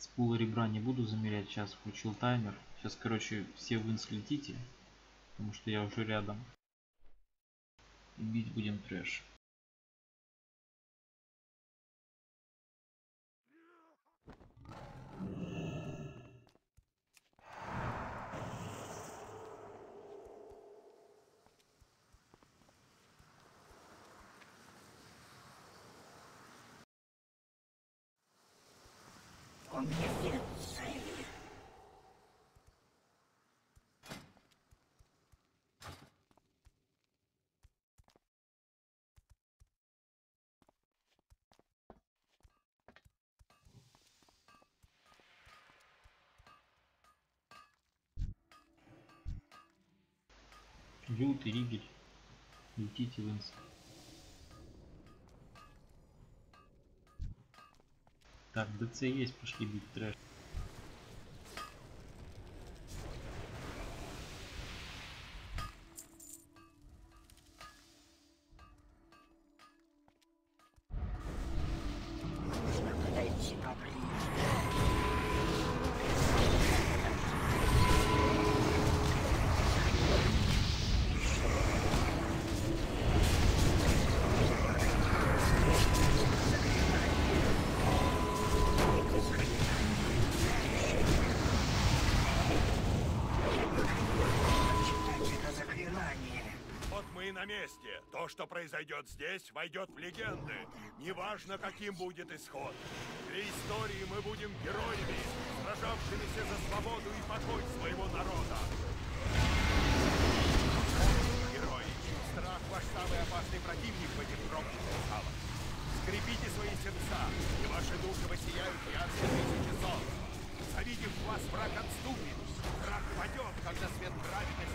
С пула ребра не буду замерять, сейчас включил таймер. Сейчас, короче, все вы слетите, потому что я уже рядом. И бить будем трэш. Он не нет цели. Ют и Ригель. Летите в инс. Так, ДЦ есть, пошли бить трэш. Здесь, войдет в легенды. Неважно, каким будет исход. Для истории мы будем героями, сражавшимися за свободу и покой своего народа. Герои, страх ваш самый опасный противник в этих проклятых залах. Скрепите свои сердца, и ваши души воссияют ярче тысячи солнц. Завидев вас, враг отступит. Враг падет, когда свет праведности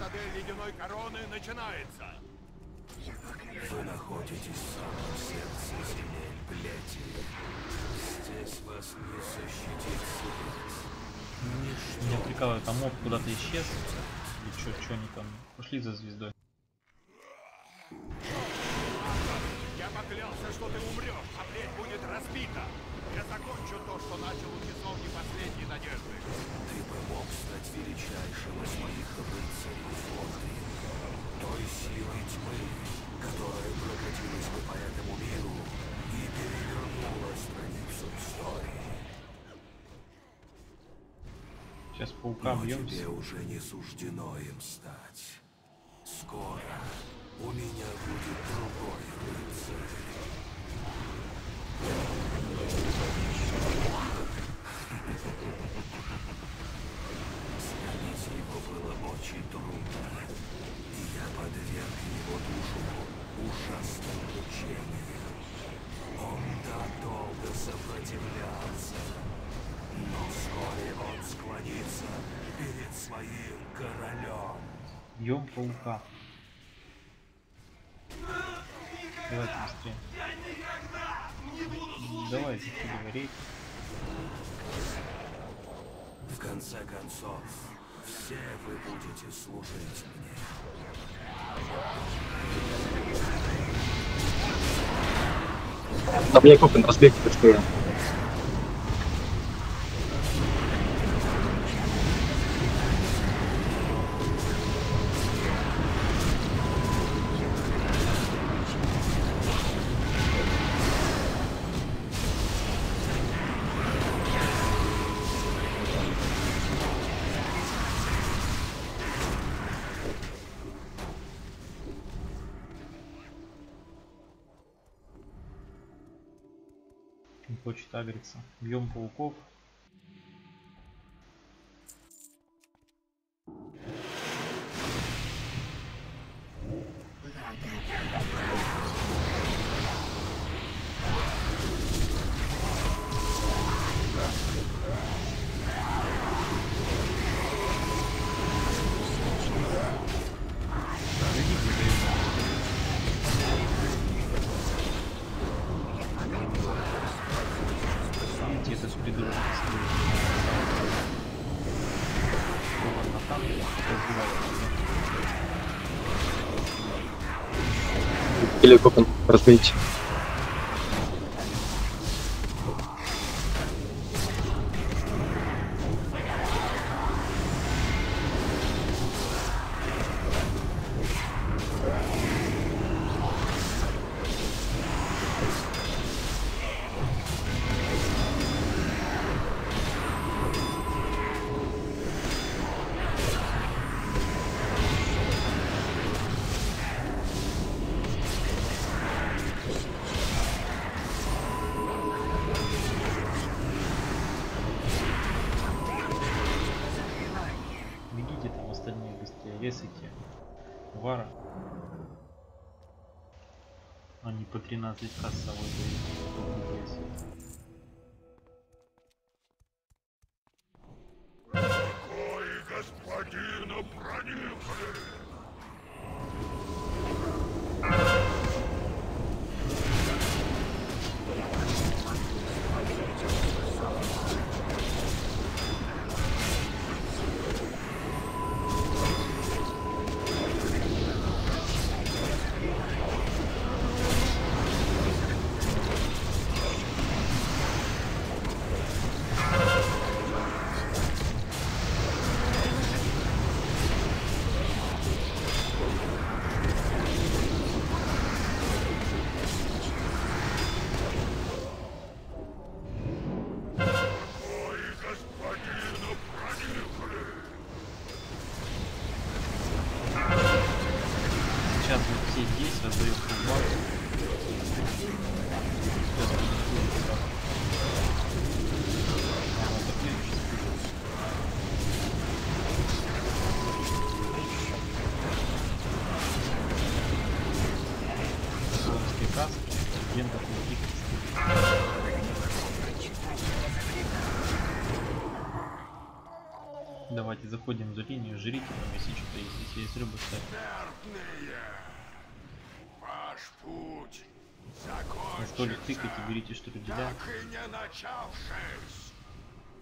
цитадель ледяной короны начинается. Вы находитесь в самом сердце земель плети. Здесь вас не защитит свет. Меня прикалывает, а моб куда-то исчез. Или чё, чё они там? Пошли за звездой. Я поклялся, что ты умрешь, а плеть будет разбита. Я закончу то, что начал у часовни последней надежды. Ты стать величайшим из моих рыцарей Флоты. Той силой тьмы, которая прокатилась бы по этому миру и перевернула страницу истории. Сейчас паука бьем. тебе уже не суждено им стать. Скоро паука. Давайте быстрее. Давайте переговорить. В конце концов, все вы будете служить мне. Там мне копен разбейте быстрее. Агриться. Бьем пауков. Или жрите там, если что-то есть, если есть рыба, ставь. Смертные! Ваш путь На столик закончится, тыкайте, берите что разделяет. так и не начавшись.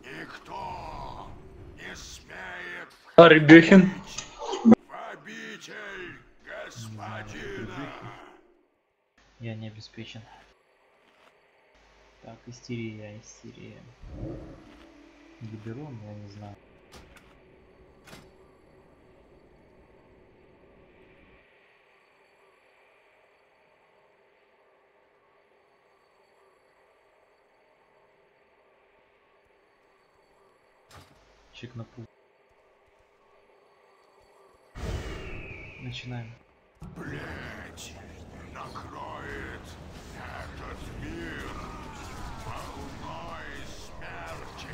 Никто не смеет Арбехин. в обитель господина. Я не обеспечен. Так, истерия, истерия. Гиберон, я не знаю. Чек на пул. Начинаем. Блять накроет этот мир волной смерти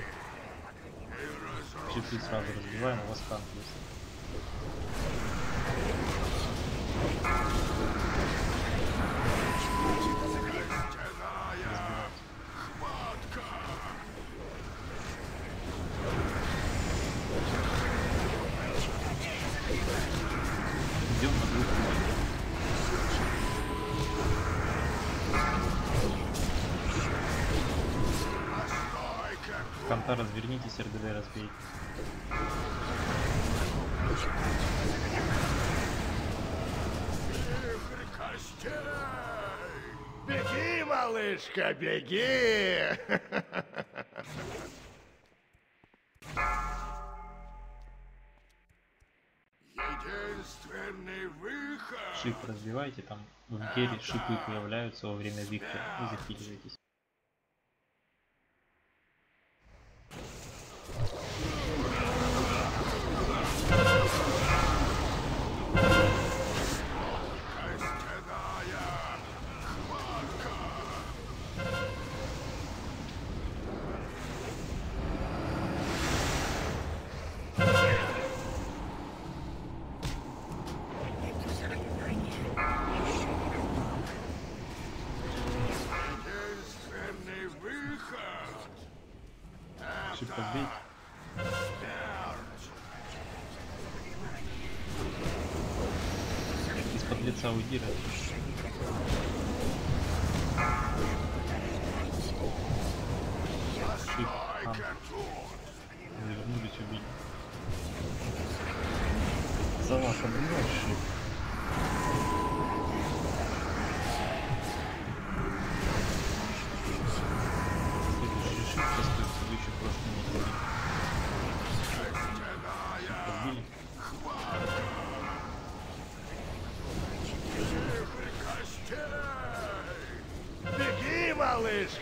Чипы сразу разбиваем, у вас кант есть. Канта развернитесь, РДД разбейте. Беги, малышка, беги! Единственный выход. Шип разбивайте, там в гере шипы появляются во время вихря и захиливайтесь.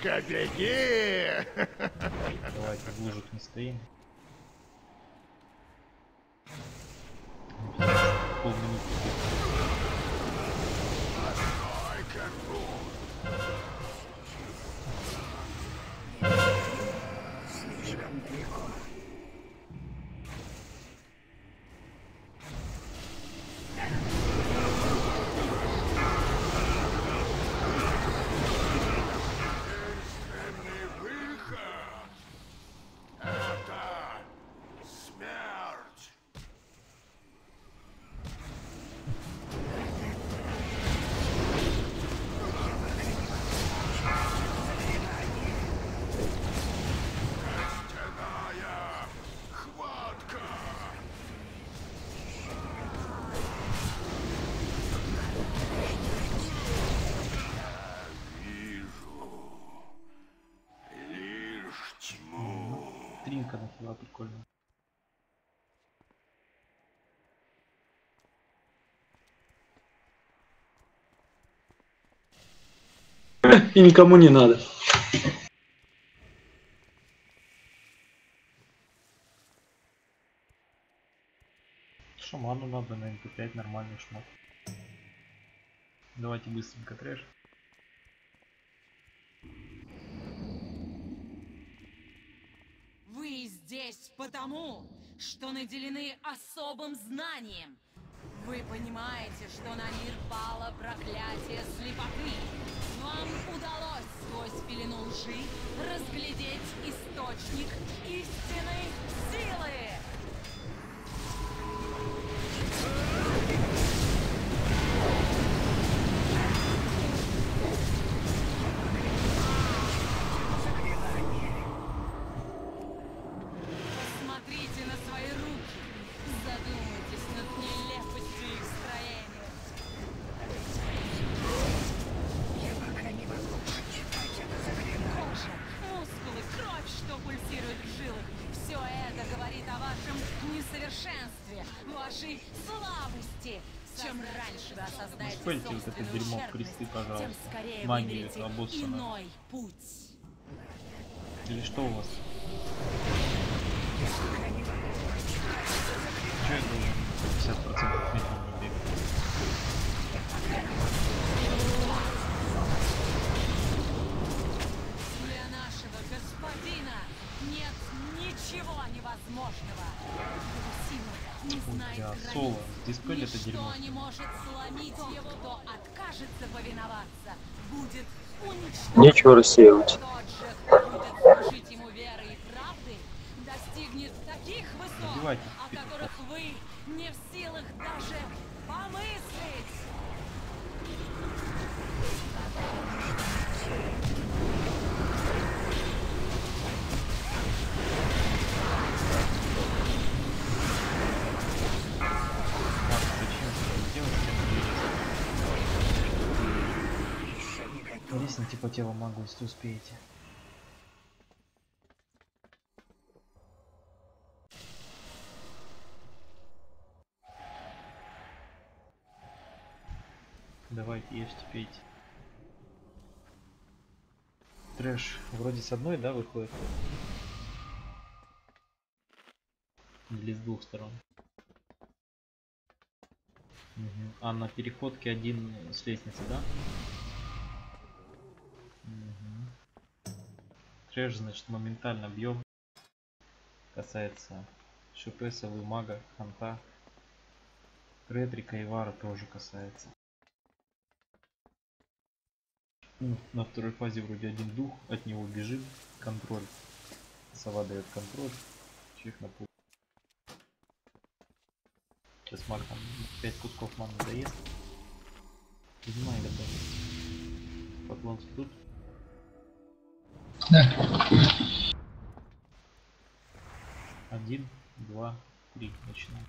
Малышка, беги! Давайте в лужах не стоим. Нахила прикольная. И никому не надо. Шаману надо на MP5 нормальный шмот. Давайте быстренько трэш. Вы здесь потому, что наделены особым знанием. Вы понимаете, что на мир пало проклятие слепоты. Вам удалось сквозь пелену лжи разглядеть источник истинной силы. Кресты, пожалуйста. иной путь. Или что у вас? Нечего рассеивать. Если успеете. Давайте, ешьте, пейте. Трэш вроде с одной, да, выходит? Или с двух сторон? Мгм. А на переходке один с лестницы, да? Трэш, значит, моментально бьем. Касается совы, мага, ханта. Ретрика и вара тоже касается. Ну, на второй фазе вроде один дух, от него бежим, контроль. Сова дает контроль, человек на пол. Сейчас маг там 5 кусков маны доест. Внимай, готовность. Поклонский тут. Один, два, три, начинаем.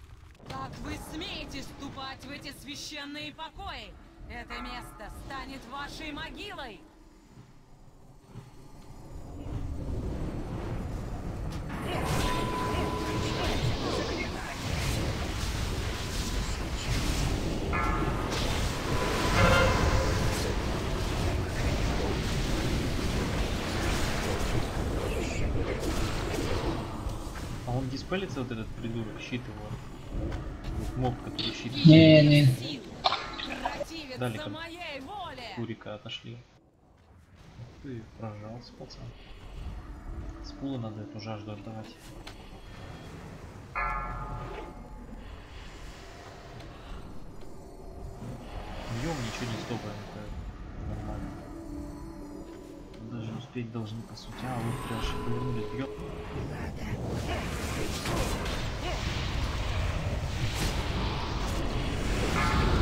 Как вы смеете ступать в эти священные покои? Это место станет вашей могилой. Он диспелится вот этот придурок, щит его. Вот моб, который щит. Противится Далеко. моей воле. Курика отошли. Ух ты, прожался пацан. С пула надо эту жажду отдавать. Бьем, ничего не стопаем, успеть должны по сути. А, вот трэш, повернулись, бьем. Это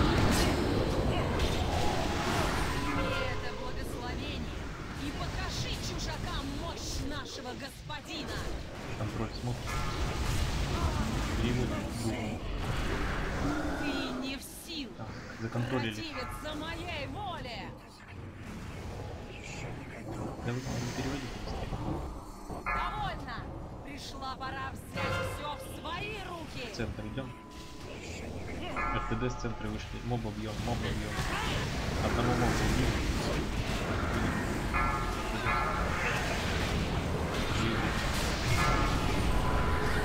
РТД с центра вышли. Моба бьем, моба бьем. Одного моба убили.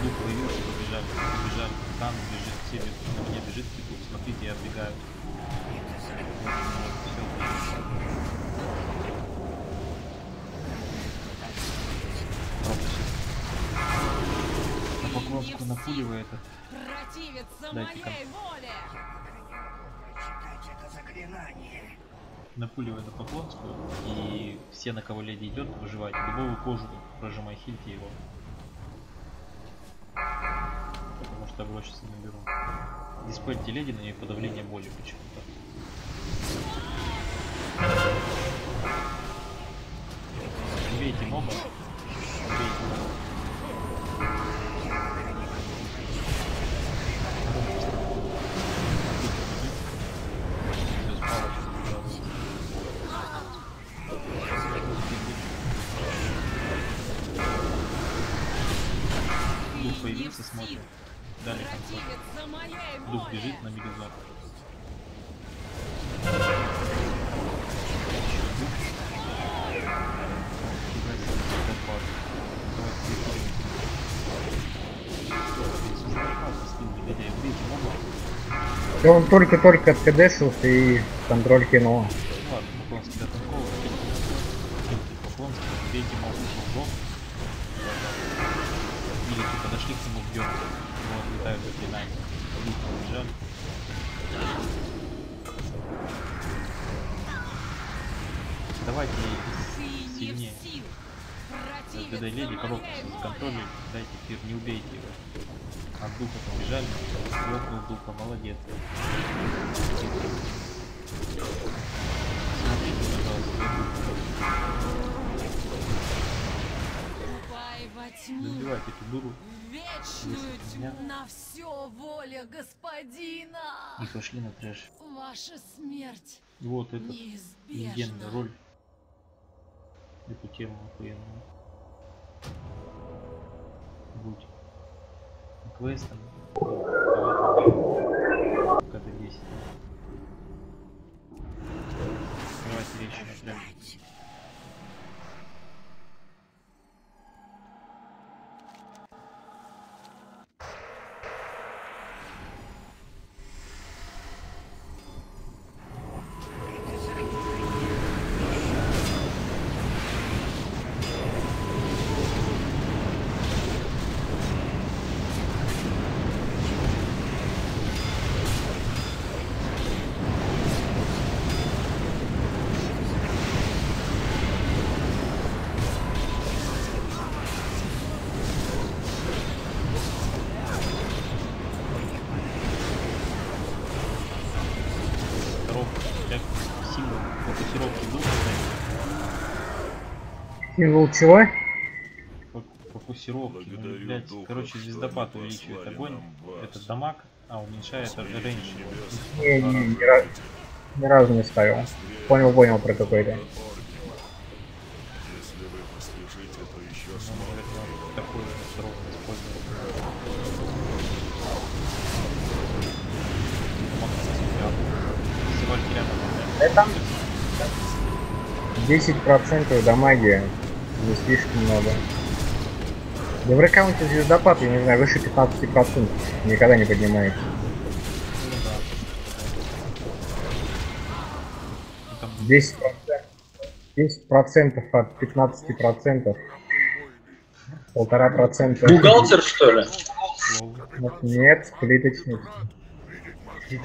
Дух появился, побежали, побежали. Танк бежит, все бегут. На меня бежит петух. Смотрите, я отбегаю. Поклонскую напуливает это. Противиться Дайте моей воле! Напуливай на Поклонскую, и все, на кого леди идет, выживать. Дубовую кожу прожимай, хильте его. Потому что сейчас не беру. Диспельте леди, на нее подавление боли почему-то. Убейте моба. Убейте Да он только-только откдшился и контроль кинул. Ладно, Поклонский до танкового. Поклонский. Милики подошли к нему, бьем. Вот, летают заклинания. Дух побежали. Давайте сильнее. СДД леди, коробку контроле, дайте эфир, не убейте его. От духа побежали, лопнул духа, молодец. Смотрите, пожалуйста, забивайте эту дуру Вечную тьму на все воля господина! и пошли на трэш. Ваша смерть Вот этот легенда, роль. Эту тему охуенную. Будь. Квестом. Когда 10. Давайте речь Символ чего? Фок- Фокусировки. ну, блядь, короче, звездопад увеличивает огонь. Этот дамаг, а уменьшает рейндж. небесных Не, не, ни, ra- ни разу не ставил. Понял, понял про какой-то. Это 10% дамаги не слишком много. Да в рекаунте звездопад, я не знаю, выше 15% никогда не поднимается. 10%. 10% от 15%. Полтора процента. Бухгалтер, что ли? Нет, плиточник. Мы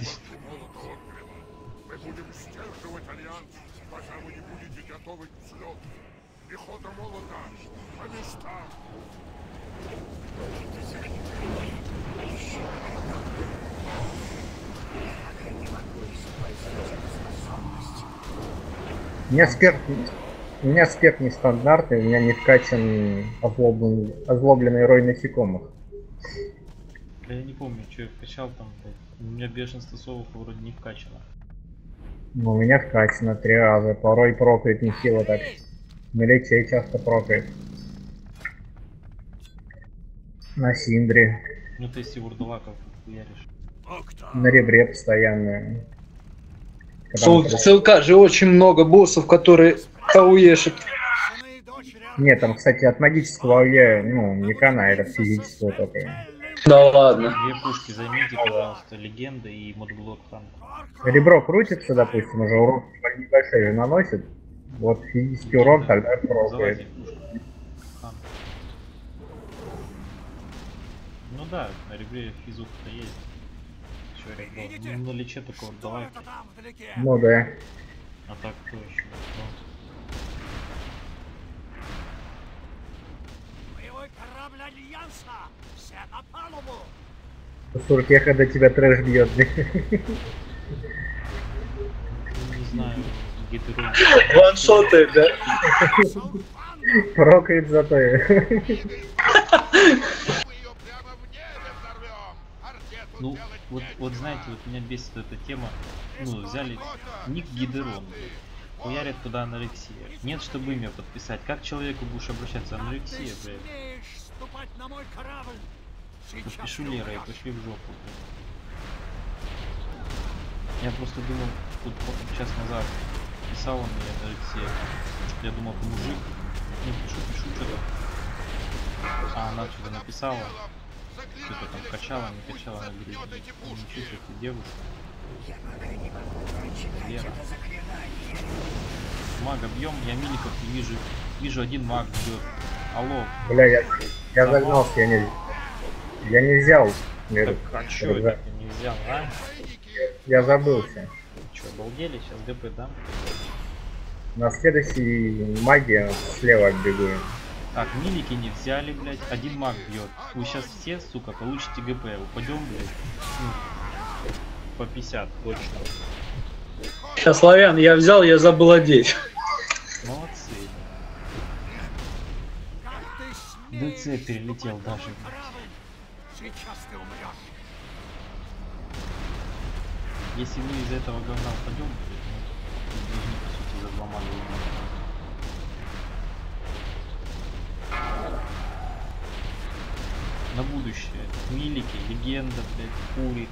У меня спек... У меня спек нестандартный, у меня не вкачан озлобленный, озлобленный рой насекомых. Да я не помню, что я вкачал там, блядь. У меня бешенство совок вроде не вкачано. Но у меня вкачано три раза, порой прокает нехило так. Милиция часто прокает. На Синдре. Ну ты если вурдалаков хуяришь. На ребре постоянно. Он- В ЦЛК же очень много боссов, которые ауешат. Нет, там, кстати, от магического АЕ, ну, не кана, это от физического только. Да ладно. Две пушки займите, пожалуйста, легенда и Модглот Хан. Ребро крутится, допустим, уже урон небольшой же наносит. Вот физический урон тогда пробует. Ну да, на ребре физуха-то есть. Чё, ребро? Ну, на лече только Что вурдалаки. это там вдалеке? Ну да. А так кто еще? Боевой корабль Альянса! Все на палубу! Сурке, когда тебя трэш бьет. Не знаю, Гидрон. Ваншоты, да? Прокает зато. Ну, вот, вот знаете, вот меня бесит эта тема. Ну, взяли ник Гидерон, хуярят туда анорексия. Нет, чтобы имя подписать. Как человеку будешь обращаться? Анорексия, блядь. Подпишу Лера и пошли в жопу. блядь. Я просто думал, тут час назад писал он мне анорексия. Я думал, мужик. Ну, пишу, пишу что-то. А она что-то написала. Что-то там качала, не качала. Она говорит, «Ну, ничего ты девушка. Я пока не могу прочитать это заклинание. Мага бьем, я миликов не вижу. Вижу один маг бьет. Алло, Бля, я, я загнался, я не, я не взял. так а чё это ты не взял, а? Я забылся. Чё, обалдели? Сейчас ГП дам. На следующей магии слева отбегу. Так, милики не взяли, блядь. Один маг бьет. Вы сейчас все, сука, получите ГП. Упадем, блядь. ну, по 50 точно. Сейчас, славян, я взял, я забыл одеть. Молодцы. ДЦ перелетел даже. мой корабль? Сейчас ты умрешь. Если мы из этого говна упадем, блядь, ну, мы должны, по сути, за два мага убить. На будущее. Милики, легенда, блядь, Фурик.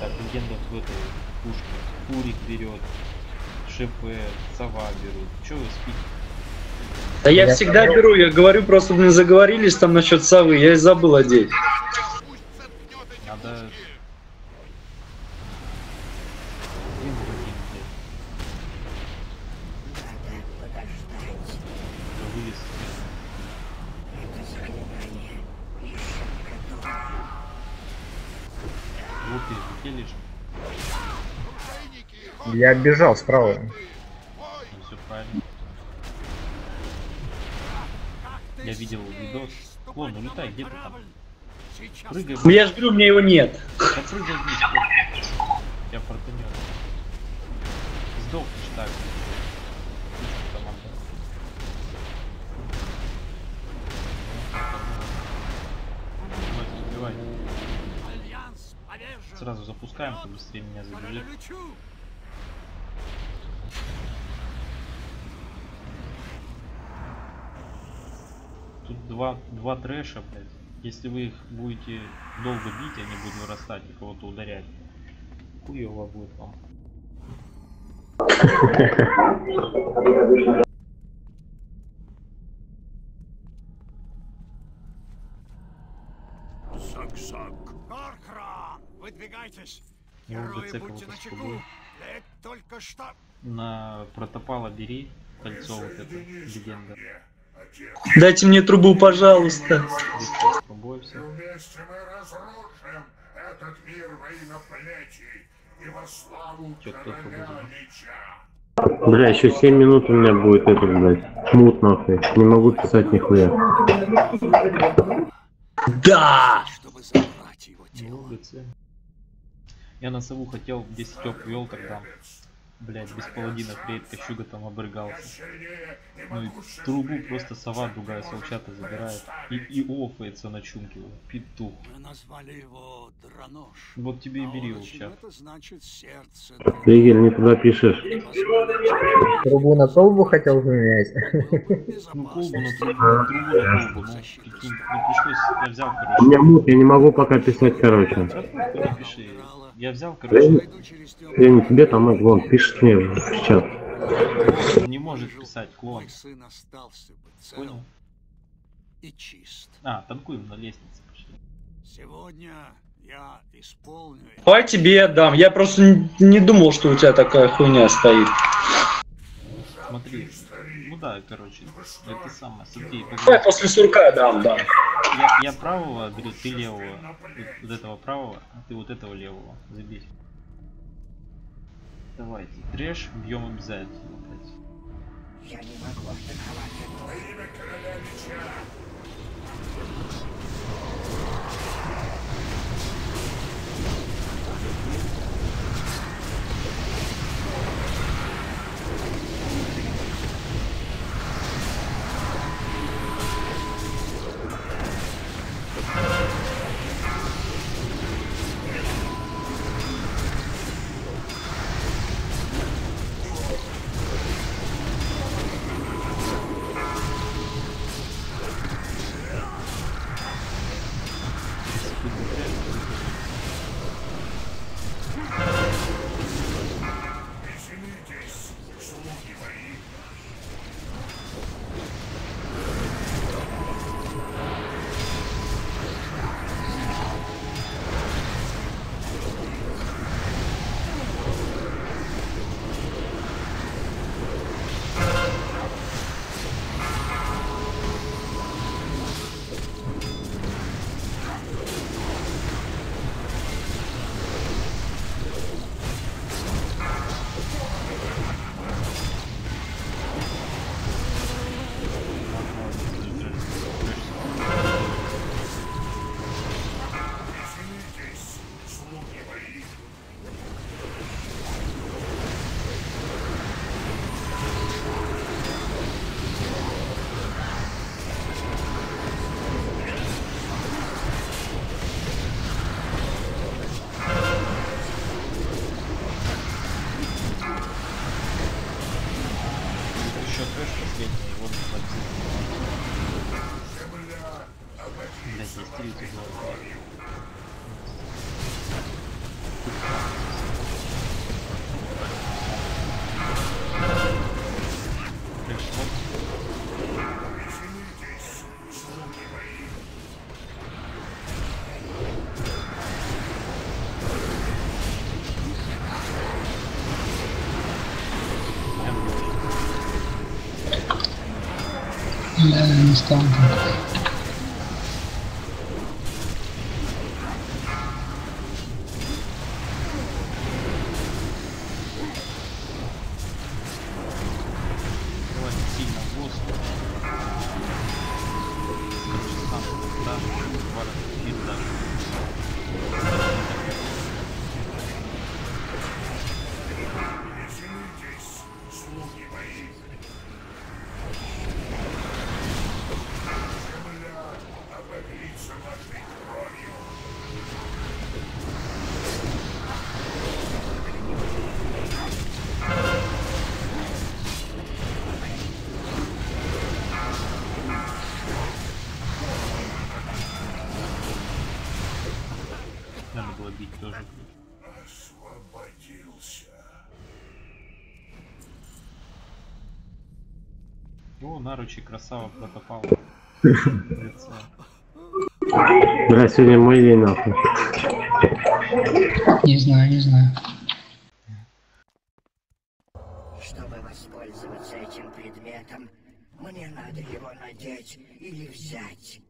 Так, легенда в этой пушке. Фурик берет. ШП, Сова берут. Че вы спите? Да я Я всегда беру, я говорю, просто мы заговорились там насчет совы, я и забыл одеть. Надо... пушки. Один в один, блядь. Надо подождать. Уже вылез. Это заклинание еще не готово. Вот и летели же. Я бежал справа. Ну, все правильно. Я видел видос. Клон, ну на летай, мой где ты там? Прыгай, Ну я же говорю, у меня его нет. Да прыгай вниз. Я портанет. Сдохнешь так. Сразу запускаем, то быстрее меня забежит. Тут два, два трэша, блядь. Если вы их будете долго бить, они будут вырастать и кого-то ударять. Хуево будет вам. Сак-сак. Горкран, выдвигайтесь. Герои, будьте кого-то начеку. Это только что. На протопала бери кольцо вот это, легенда. Дайте мне трубу, пожалуйста. Быстро пробой все. Вместе мы разрушим этот мир во имя плети и во славу Чё, кто короля победил? меча. Бля, еще 7 минут у меня будет это, блядь. Мут нахуй. Не могу писать нихуя. Да! Чтобы забрать его ДЦ. Я на сову хотел 10 оп вел тогда. Блять, без паладина Фрейд Кощуга там обрыгался. Ну и трубу просто сова другая солчата забирает. И, и офается на чумке. Петух. Мы назвали его Дранош. Вот тебе и бери волчат. это значит сердце Игорь, не туда пишешь. Трубу на колбу хотел поменять. Ну колбу на трубу, на трубу на колбу. Ну, пришлось, я взял, У короче. меня мут, я не могу пока писать, короче. Ты напиши. Я взял, короче, Я не тебе там, а вон, пишет мне в чат. не может писать клон. Сын остался бы цел Понял? и чист. А, танкуем на лестнице пошли. Сегодня я исполню Давай тебе отдам. Я просто не думал, что у тебя такая хуйня стоит. Смотри. Ну да, короче, это самое, смотри, как Давай после сурка дам, да. я, я правого, говорю, ты левого. Вот, вот этого правого, а ты вот этого левого. Забей. Давайте, трэш бьем обязательно. опять. Я не могу атаковать во имя короля меча. Давай наручи красава протопал. Бля, сегодня мой день нахуй. Не знаю, не знаю. Чтобы воспользоваться этим предметом, мне надо его надеть или взять.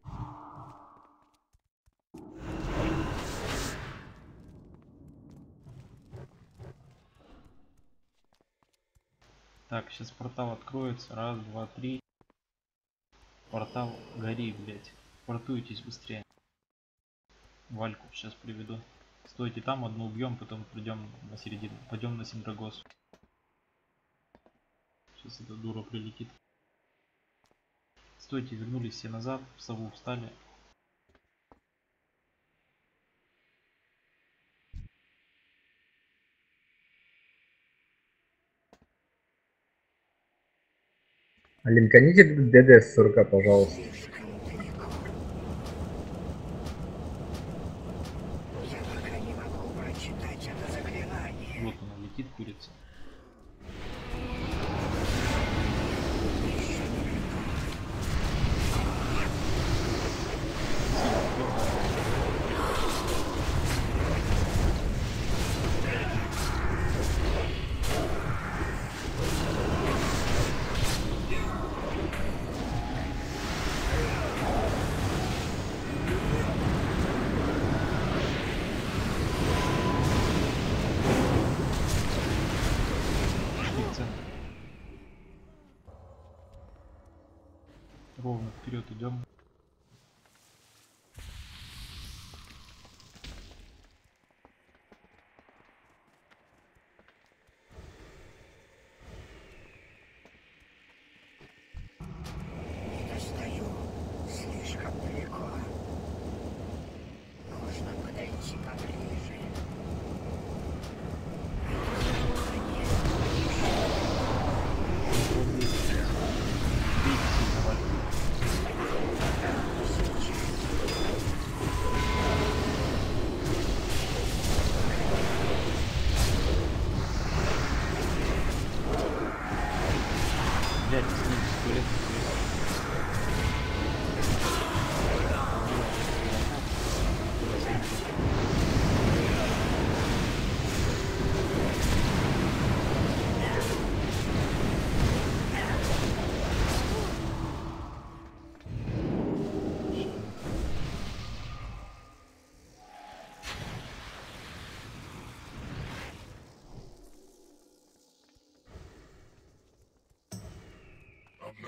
Так, сейчас портал откроется. Раз, два, три. Портал гори, блядь. Портуйтесь быстрее. Вальку сейчас приведу. Стойте там, одну убьем, потом придем на середину. Пойдем на Синдрагос. Сейчас эта дура прилетит. Стойте, вернулись все назад, в сову встали, А Линконите ДД с 40, а, пожалуйста.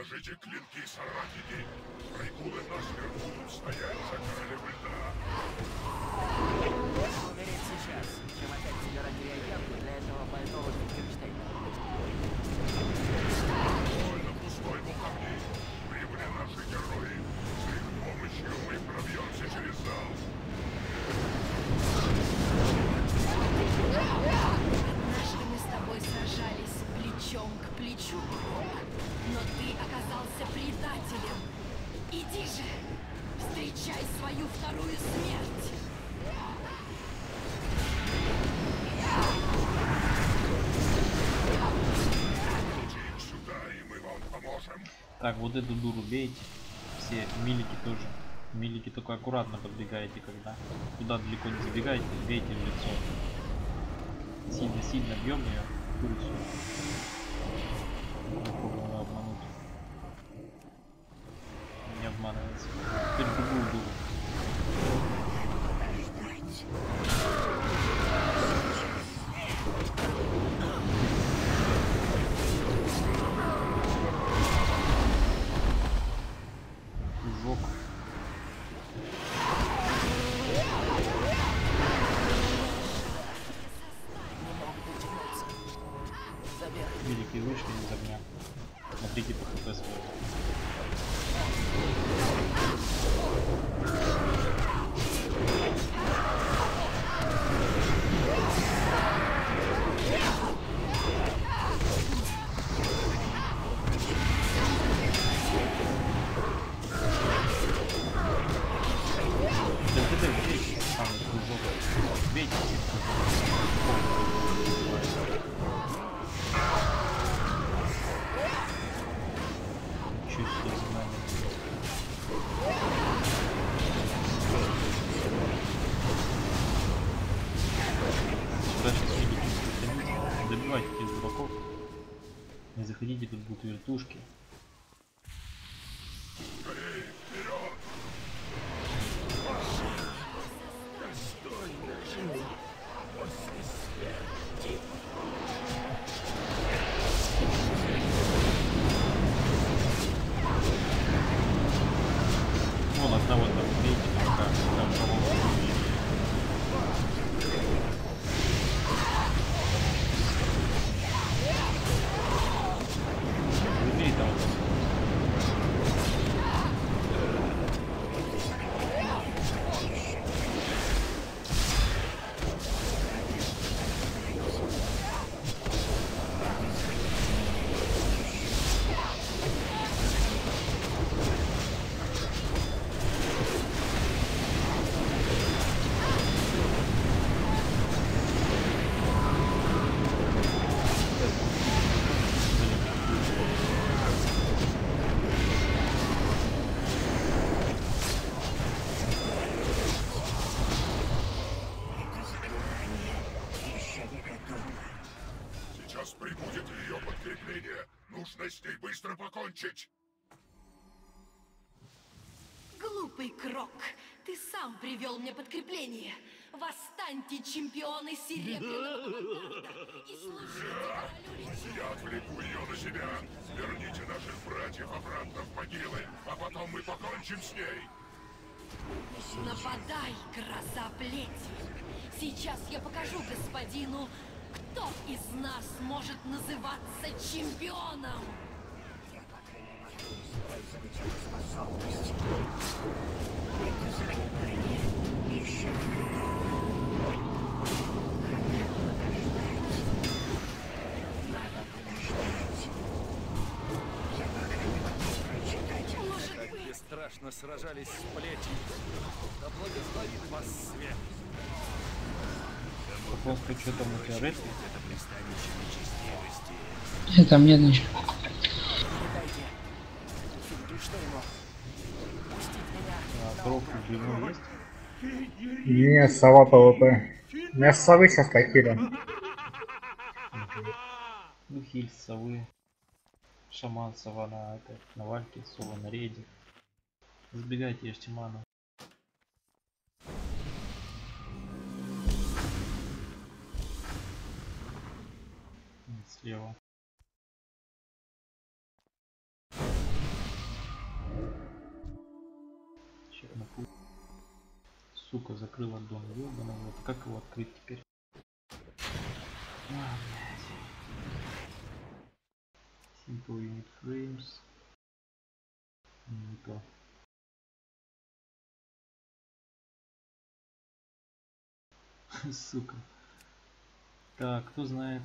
Обнажите клинки, соратники! Райгулы наши будут стоять за королем льда! Так, вот эту дуру бейте. Все милики тоже. Милики только аккуратно подбегаете, когда туда далеко не забегаете, бейте в лицо. Сильно-сильно бьем ее, курицу. пушки. Вон одного там, видите? Покончить. Глупый Крок, ты сам привел мне подкрепление. Восстаньте, чемпионы Серебряного и служите. Я отвлеку ее на себя. Верните наших братьев обратно в могилы, а потом мы покончим с ней. Нападай, гроза плети. Сейчас я покажу господину, кто из нас может называться чемпионом. Использовать эту способность. Это заклинание еще не быть, бесстрашно сражались с плетью. Да благословит вас свет. Просто что там у тебя рэп? Нет, там нет ничего. Меня. У? Не, сова ПВП. Меня с совы сейчас похили. Ну, хиль, совы. Шаман, сова на, это, на вальке, сова на рейде. Забегайте, ешьте ману. Слева. Чернопу. Сука, закрыла дом. Ёбаный в рот. Как его открыть теперь? А. Simple unit frames. Не то. Сука. Так, кто знает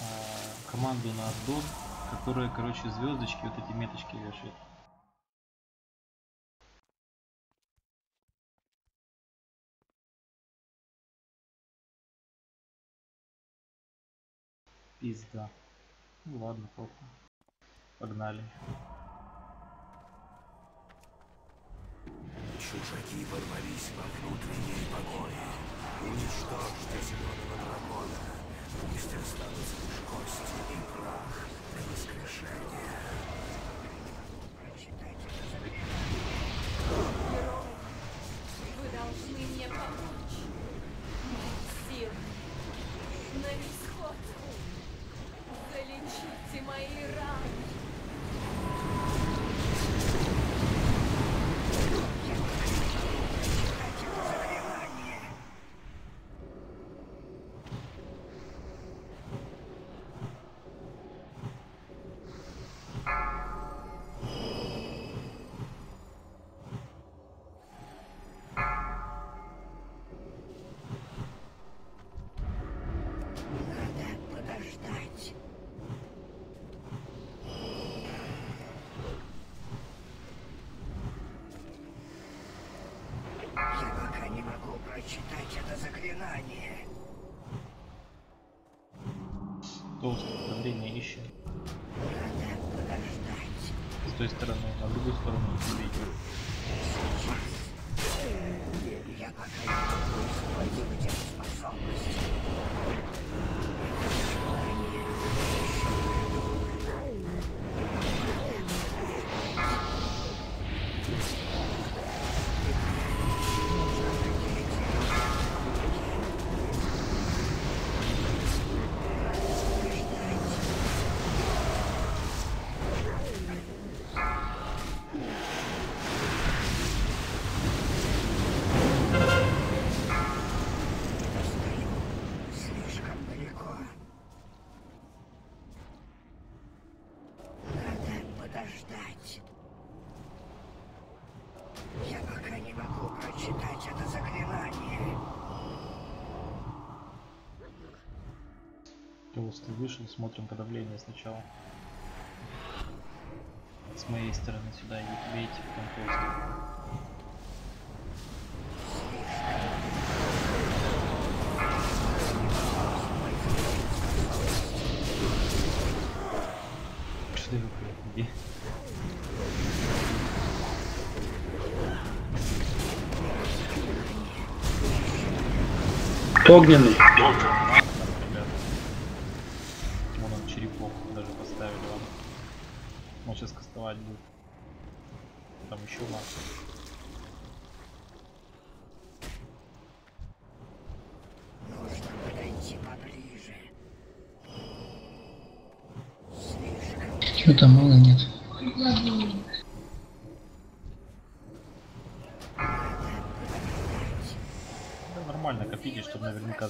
а, команду на аддон, которая, короче, звездочки, вот эти меточки вешает. Пизда. Ну ладно, похуй. Погнали. Чужаки ворвались во внутренние покои. Уничтожьте зеленого дракона. Пусть останутся лишь кости и прах для воскрешения. вы должны мне помочь. Залечите мои раны. Той стороны, смотрим подавление сначала. С моей стороны сюда идите, бейте, потом. Что где? Огненный. Вон он черепок даже поставили вам. Он сейчас кастовать будет. Там еще нас. Нужно подойти поближе. Слишком Что-то мало нет. Да нормально, копите, чтобы наверняка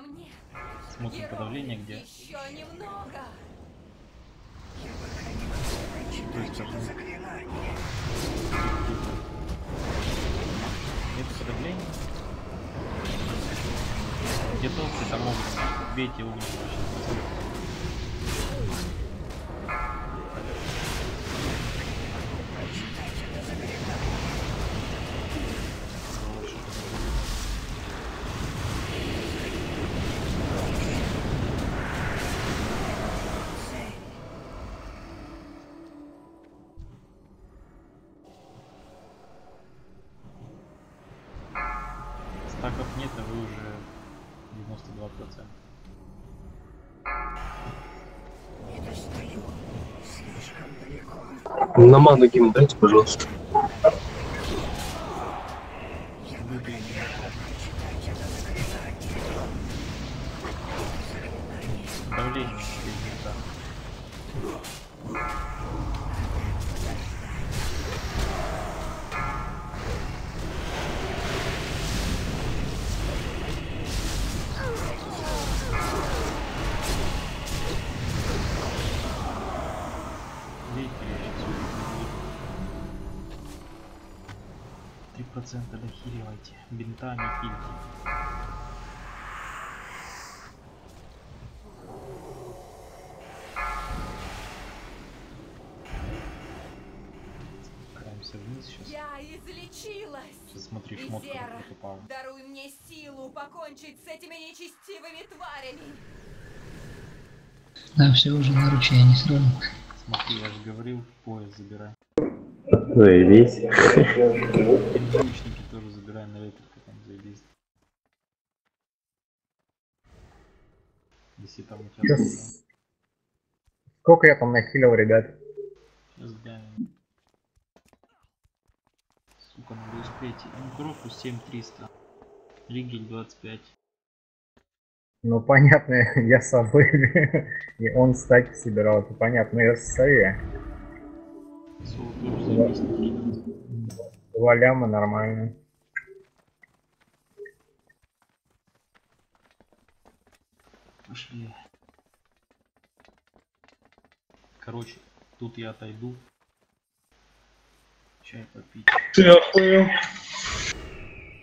мне. Смотрим подавление где. Еще немного. Там огненный. Бейте огненный. Стаков На ману гимн дайте, пожалуйста. Сейчас. Я излечилась. Сейчас смотри, шмотка упала. даруй мне силу покончить с этими нечестивыми тварями. Да, все уже на ручье сразу. Смотри, я же говорил, пояс забирай. Заебись. Лучники тоже забирай на заебись. Если там у тебя. Сколько я там нахилил, ребят? Сейчас глянем. Сука, надо успеть. Крофу 7300. Ригель 25. Ну понятно, я собой. И он стаки собирал, это понятно, я с сове. Соло тоже заебись нахилил. Два ляма нормально. Пошли. Короче, тут я отойду. Чай попить. Я понял.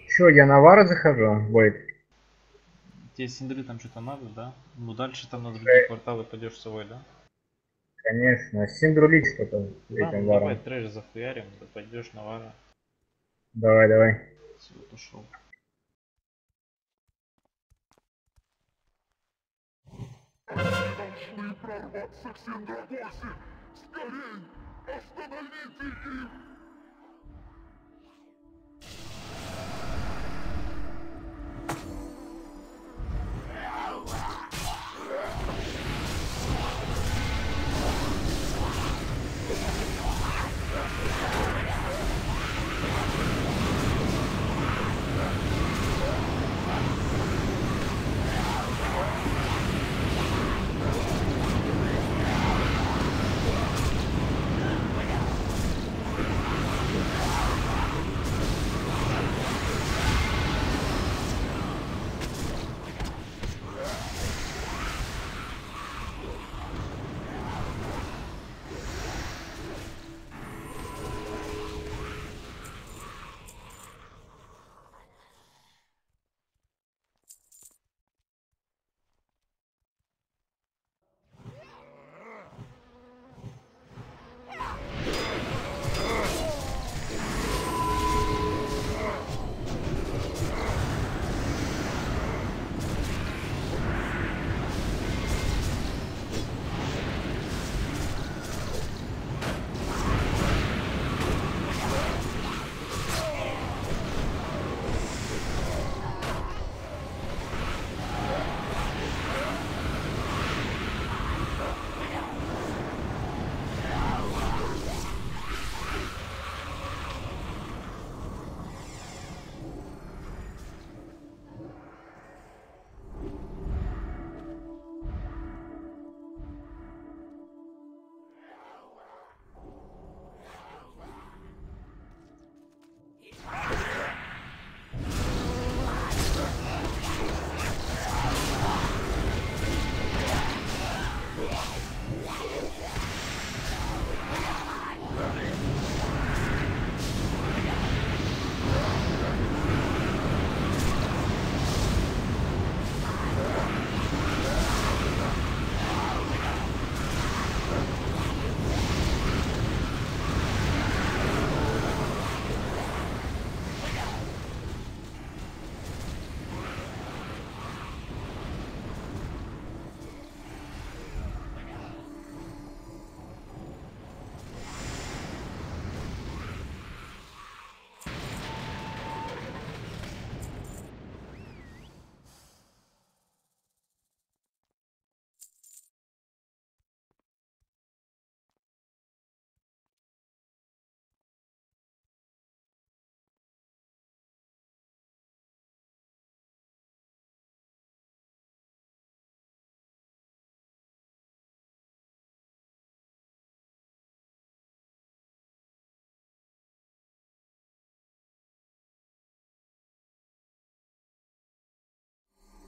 Чё, я на вара захожу? Войт. Тебе синдры там что-то надо, да? Ну дальше там на другие кварталы пойдешь с собой, да? Конечно. Синдрулить что-то с Да, этим ну, давай варом. трэш захуярим, да пойдешь на вара. Давай, давай. Все, пошел. должны прорваться к Синдрагосе! Скорей! Остановите их!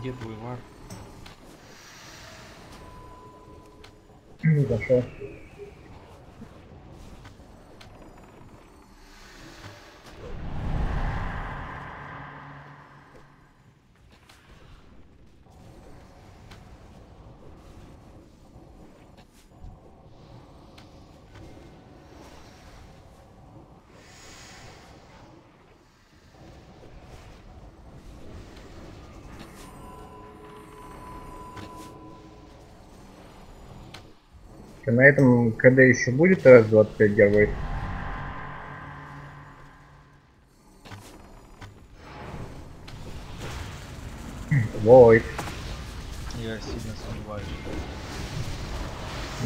Где твой вар? Не зашел. Ты на этом КД еще будет РС-25 гербовый? Войт. Я сильно сомневаюсь.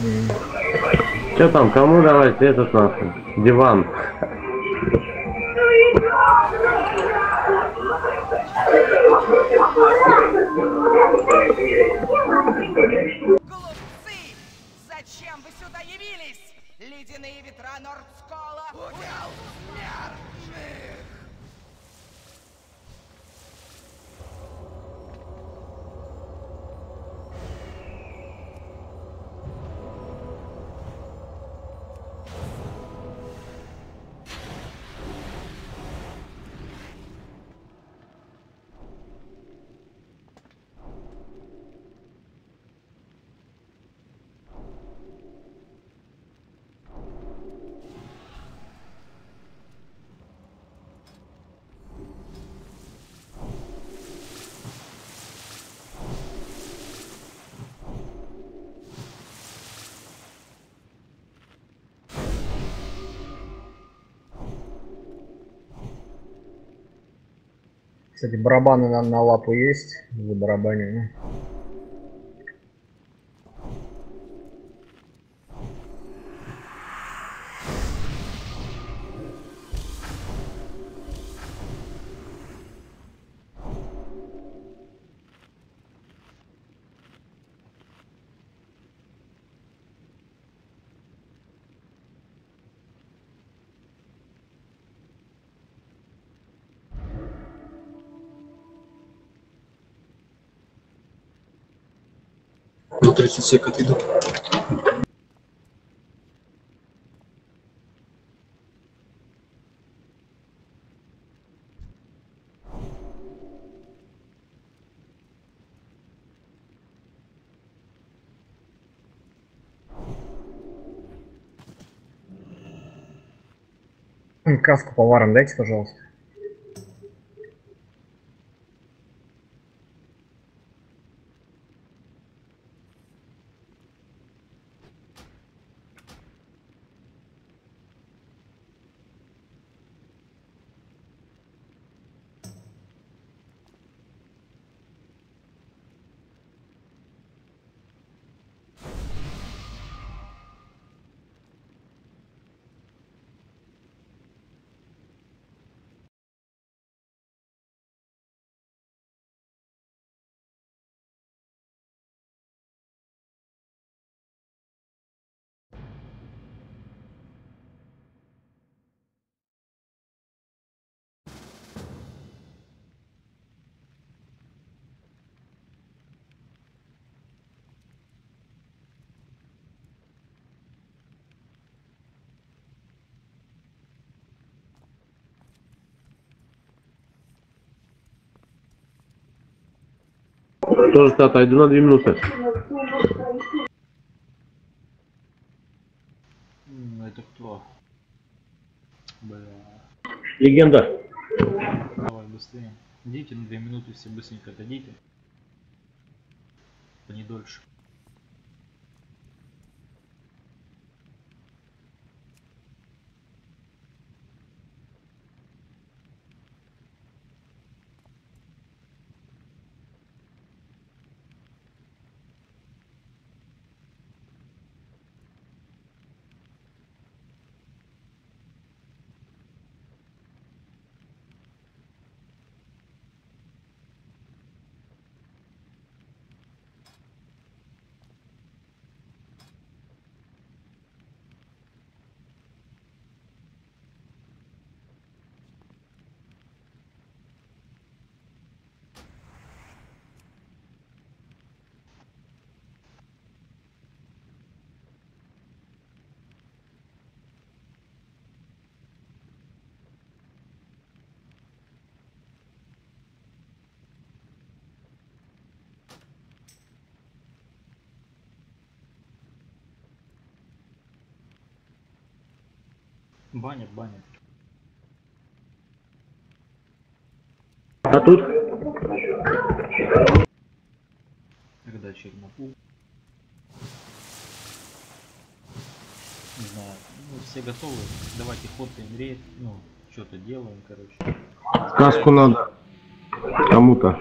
М. Че там, кому давать этот нахуй? Диван. Кстати, барабаны на, на лапу есть за барабанами. До 30 секунд иду. М, Каску поварам дайте, пожалуйста. Тоже отойду на две минуты. Это кто? Бля. Легенда. Давай быстрее. Идите на две минуты, все быстренько отойдите. Не дольше. Банят, банят. А тут? Когда Чернопул. Не знаю. Ну, все готовы. Давайте хлопаем рейд. Ну, что-то делаем, короче. Сказку надо кому-то.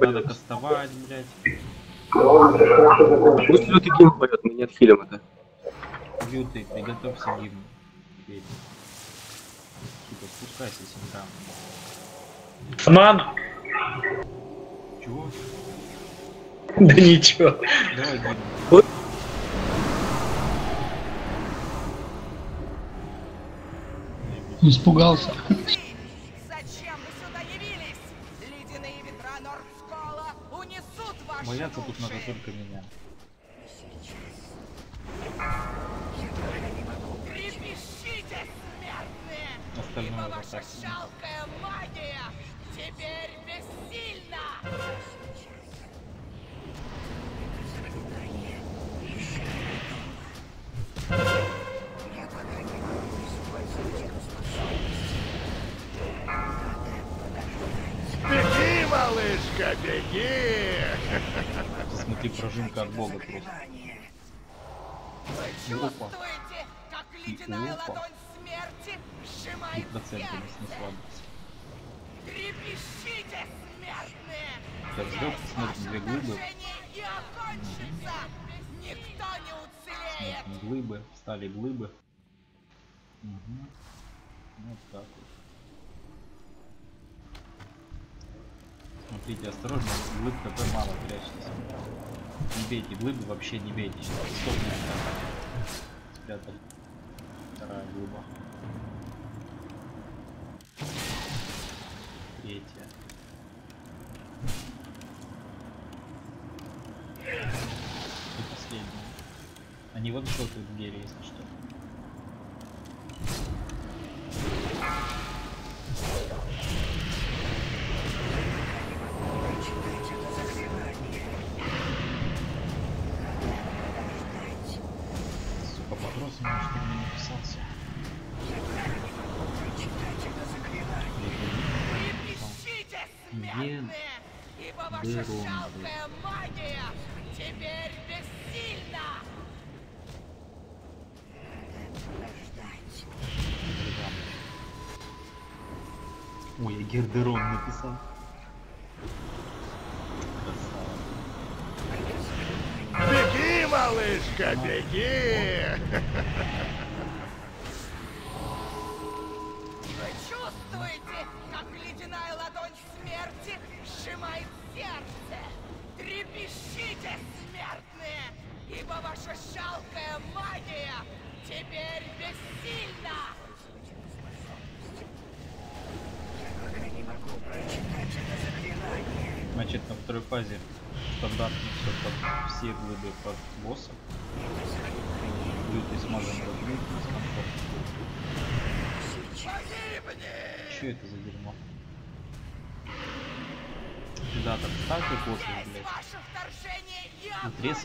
Надо кастовать, блядь. Пусть гимн поет, мы не отхилим это. Лютый, приготовься гимн. Петь. Типа, спускайся, Синдрам. Шаман! Чего? Да ничего. Давай гимн. Испугался. Зачем вы сюда явились? Ледяные ветра Нордскола унесут ваши Бояться тут надо только меня. Встали глыбы. Угу. Вот так вот. Смотрите, осторожно, глыб КП мало, прячьтесь. Не бейте, глыбы вообще не бейте. Сейчас стопные Спрятали. Вторая глыба. Третья. И последняя. Они вот в гере, если что. Сука, меня что не написался. Это заклинание. Трепещите, смертные! Ибо ваша жалкая Гердерон написал. Красава. Беги, малышка, беги!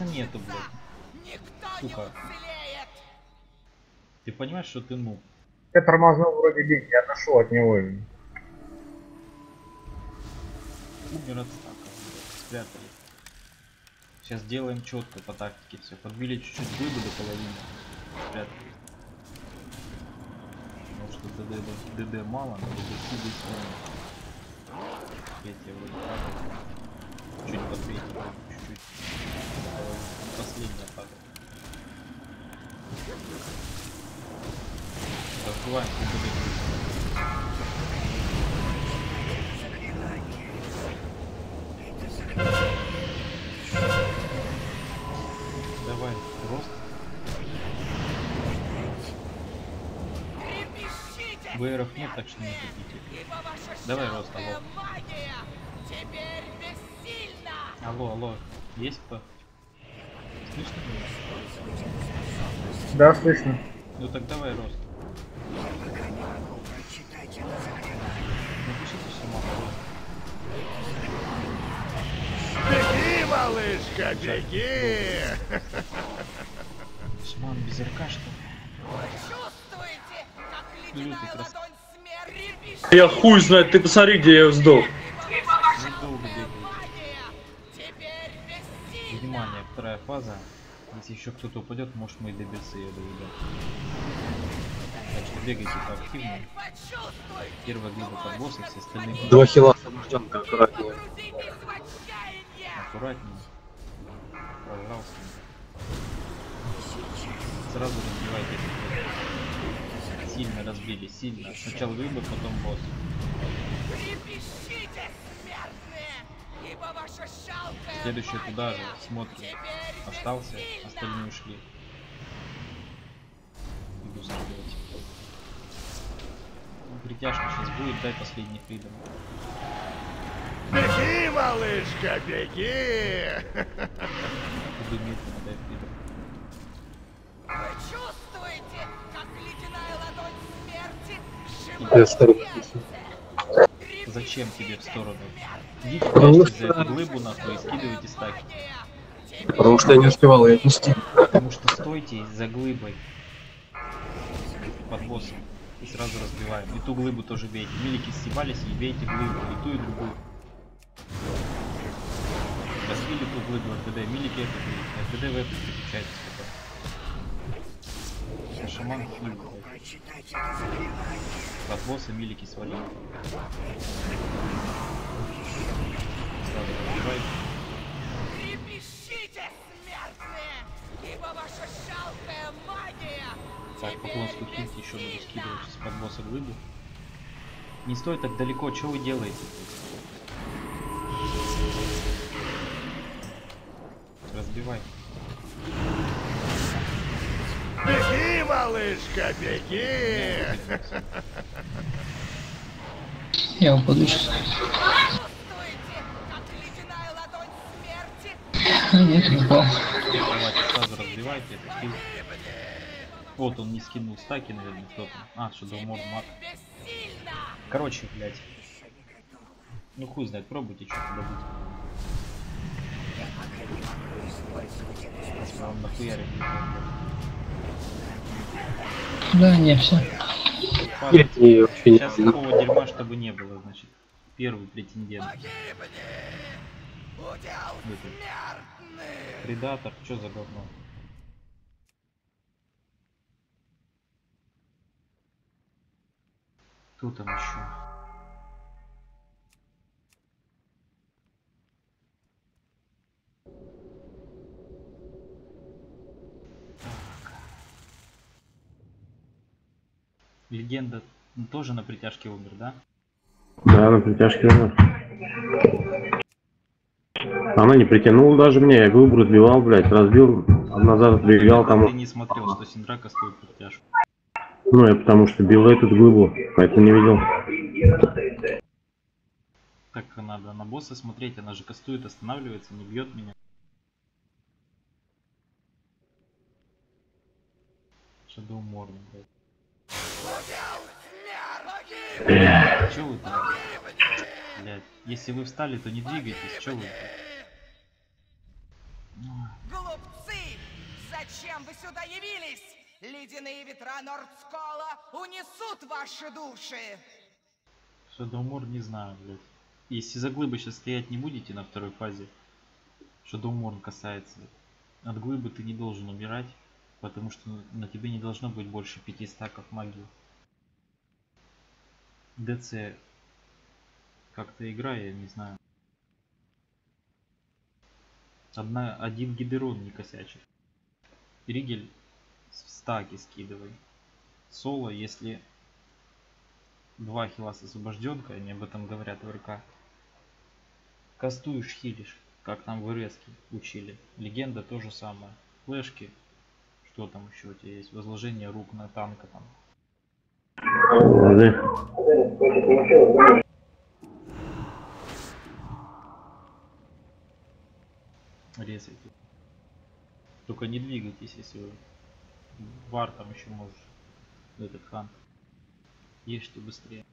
Реса нету, блядь. Никто Сука. Ты понимаешь, что ты ну? Я тормознул вроде деньги, я отошел от него. Умер от стака, блядь. Спрятали. Сейчас делаем четко по тактике все. Подбили чуть-чуть глыбы до половины. Спрятали. Потому что ДД, ДД мало, но ДД сидит Третья вроде правда. Чуть по третьей, чуть-чуть. Последняя атака. Разбиваем. Давай, рост. ВРов нет, так что не хотите. Давай, Рост, алло. Алло, алло, есть кто? Слышно меня? Да, слышно. Ну так давай, рост. Пока не могу прочитать это заклинание. Напишите сама. Беги, малышка, беги! Шман без РК, что ли? Вы чувствуете, как Лютый ледяная крас- ладонь смерти трепещет? Я хуй знает, ты посмотри, где я сдох. Вторая фаза. Если еще кто-то упадет, может мы и до бесы я доведу. Так что бегайте поактивнее. Первая глыба под босса, все остальные... Два хила освобожденка, аккуратнее. Аккуратнее. Пожалуйста. Сразу разбивайте. Сильно разбили, сильно. Сначала глыба, потом босс. Следующий туда же, теперь Остался, остальные ушли. Иду. Ну, притяжка сейчас будет, дай последний фридом. Беги, малышка, беги! Иду медленно, дай фридом. Вы чувствуете, как ледяная ладонь смерти сжимает? Зачем тебе в сторону? Идите Потому прячьтесь за что- эту глыбу нахуй и скидывайте стаки. Потому что я не успевал ее отнести. Потому что стойте за глыбой под боссом и сразу разбиваем. И ту глыбу тоже бейте. Милики съебались и бейте глыбу, и ту, и другую. Разбили ту глыбу РКД, милики это бьют, РКД в эту переключайтесь потом. Шаман хил, Прочитайте это заклинание. Под босса милики разбивайте. Трепещите, смертные, ибо ваша жалкая магия Так, поклонскую хильте еще буду скидывать сейчас под босса глыбу. Не стоит так далеко, что вы делаете? Разбивай. Беги, малышка, беги! Я упаду сейчас. нет, не упал. Давайте сразу разбивайте это хил. Вот он не скинул стаки, наверное, кто там. А, Шадоумор маг. бессильна. Короче, блядь. Ну хуй знает, пробуйте что-то добыть. Я Да, не, все. Нет, не, вообще не Сейчас такого дерьма, чтобы не было, значит. Первый претендент. Удел Это. смертных. Предатор, что за говно? Кто там еще? Легенда тоже на притяжке умер, да? Да, на притяжке умер. Она не притянула даже меня, я глыбу разбивал, блядь, разбил, назад отбегал Ты там. не смотрел, что Синдрака стоит притяжку. Ну, я потому что бил эту глыбу, поэтому не видел. Так надо на босса смотреть, она же кастует, останавливается, не бьет меня. Shadow Morning, блядь. Чё вы там? Блядь, если вы встали, то не двигайтесь, чё вы? Глупцы! Зачем вы сюда явились? Ледяные ветра Нордскола унесут ваши души! Shadow не знаю, блядь. Если за глыбы сейчас стоять не будете на второй фазе, Shadow касается. От глыбы ты не должен умирать, потому что на тебе не должно быть больше пяти стаков магии. ДЦ как-то игра, я не знаю. Одна, один гидерон не косячит. Ригель стаки скидывай. Соло, если два хила с освобожденкой, они об этом говорят в РК. Кастуешь, хилишь, как там в РС учили. Легенда то же самое. Флешки, что там еще у тебя есть? Возложение рук на танка там. Лады. Резайте. Только не двигайтесь, если вы вар там еще можешь. Этот хан. Ешьте быстрее.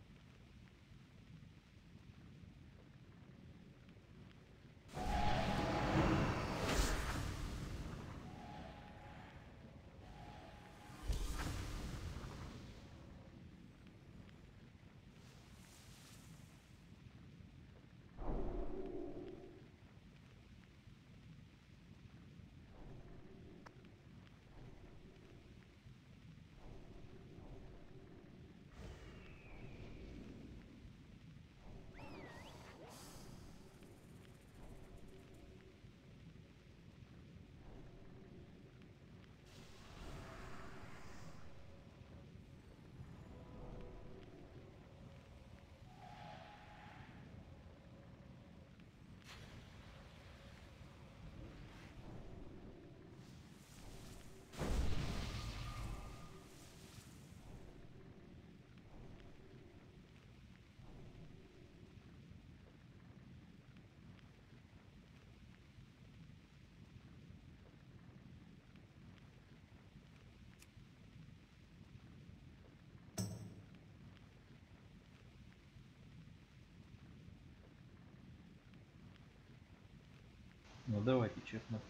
Ну давайте честно.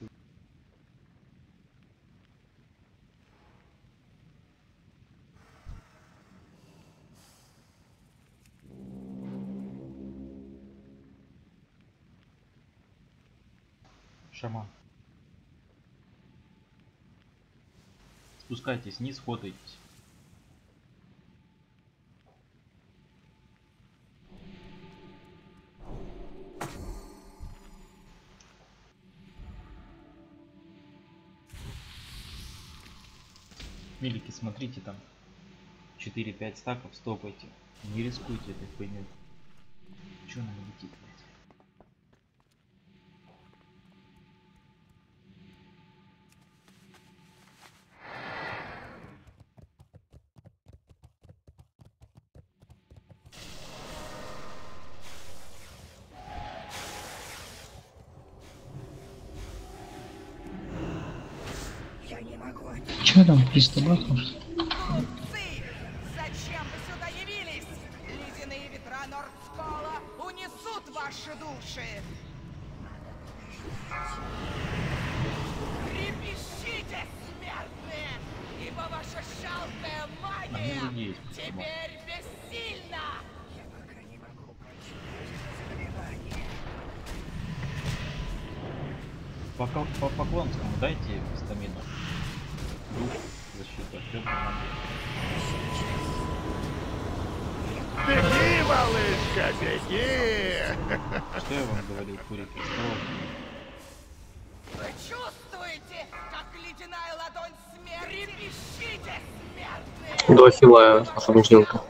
Шаман. Спускайтесь вниз, ходайтесь. и смотрите там 4-5 стаков, стопайте. Не рискуйте этой хуйней. Че нам летит? pistolejos pues, до Ахилла освобожденка.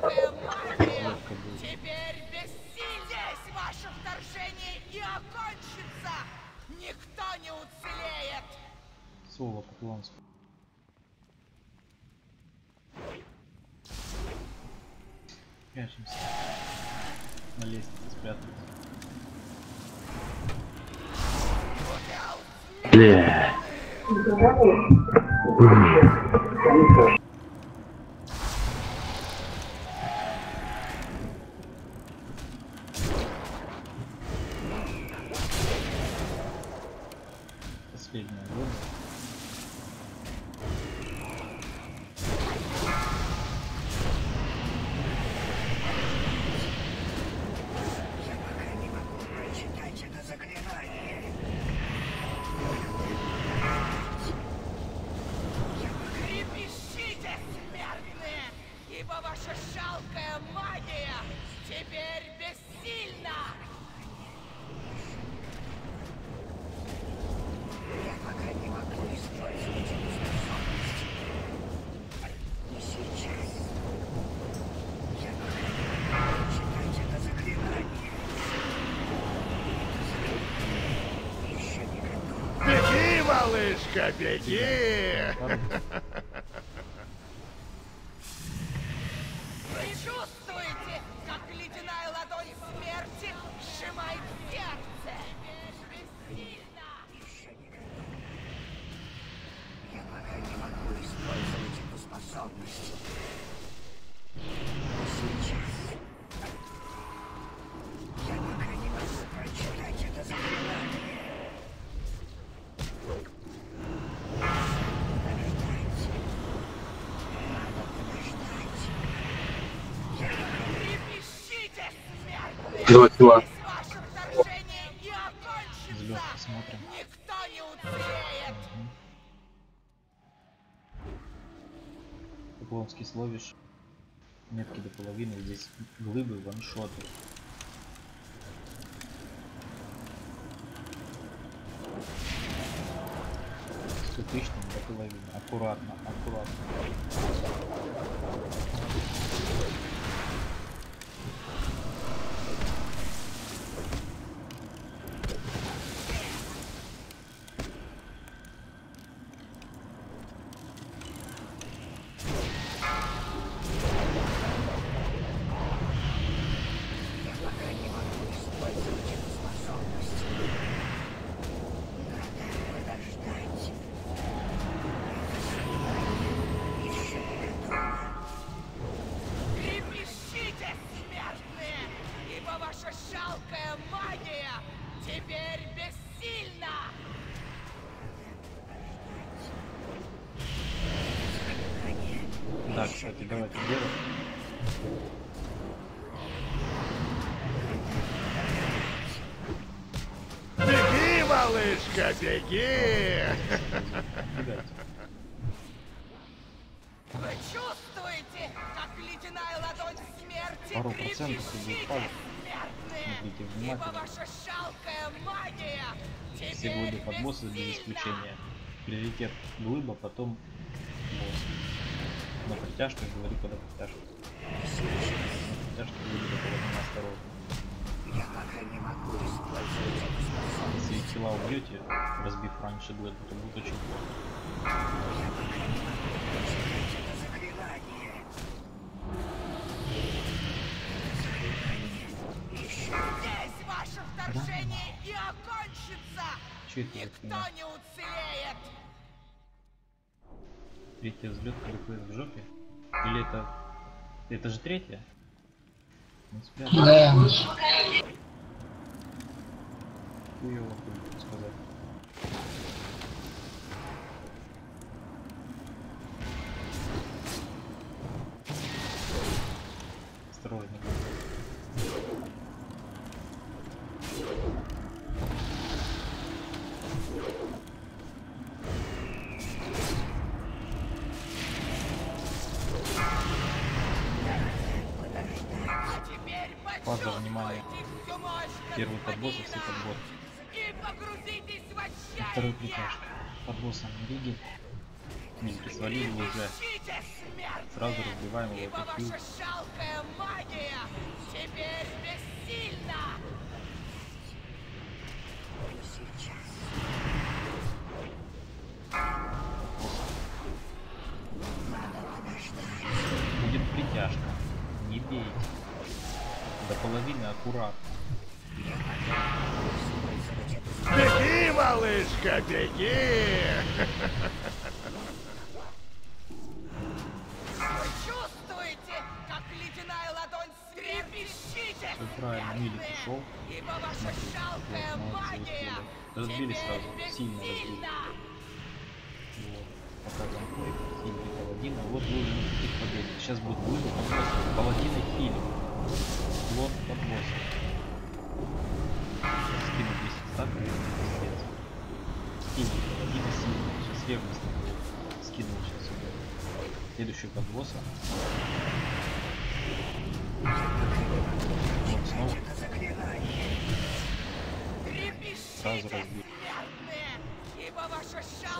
Малышка, беги! этого тела. Взлет, посмотрим. Уклонский словишь. Метки до половины. Здесь глыбы, ваншоты. Ступичным до половины. Аккуратно, аккуратно. Беги! Кидайте. Вы чувствуете, как ледяная ладонь смерти Пару падать. смертные, Смотрите ибо внимательно. ваша жалкая магия Все теперь глыбы под босса без исключения. Приоритет глыба, потом босс. На притяжках говори, когда притяжка. На притяжке говори, до хила убьете, разбив раньше глыбу, то будет очень плохо. Это заклинание. Здесь ваше вторжение и окончится! Че это за Никто фигня? не уцелеет! Третий взлет происходит в жопе? Или это... Это же третья? Да. Хуёво, хуй сказать. Второй притяжка. Под боссом Риги. Не присвалили уже. Ищите смерть! Сразу разбиваем его по магия теперь бессильна! Будет притяжка. Не бейте. До половины аккуратно. Беги, малышка, беги! Вы чувствуете, как ледяная ладонь трепещите, ушел. ибо ваша жалкая Вот, магия. Разбили теперь сразу, сильно разбили. бессильна! Вот. Пока танкует, хилит паладина. Вот вы уже на таких победе. Сейчас будет глыба под боссом. Паладина хилит. Слот под боссом. Скину 10 стаков. пиздец. Хилит. Паладина сильный. Сейчас верность скинул сейчас сюда. Следующий под босса. Вот снова Сразу разбил.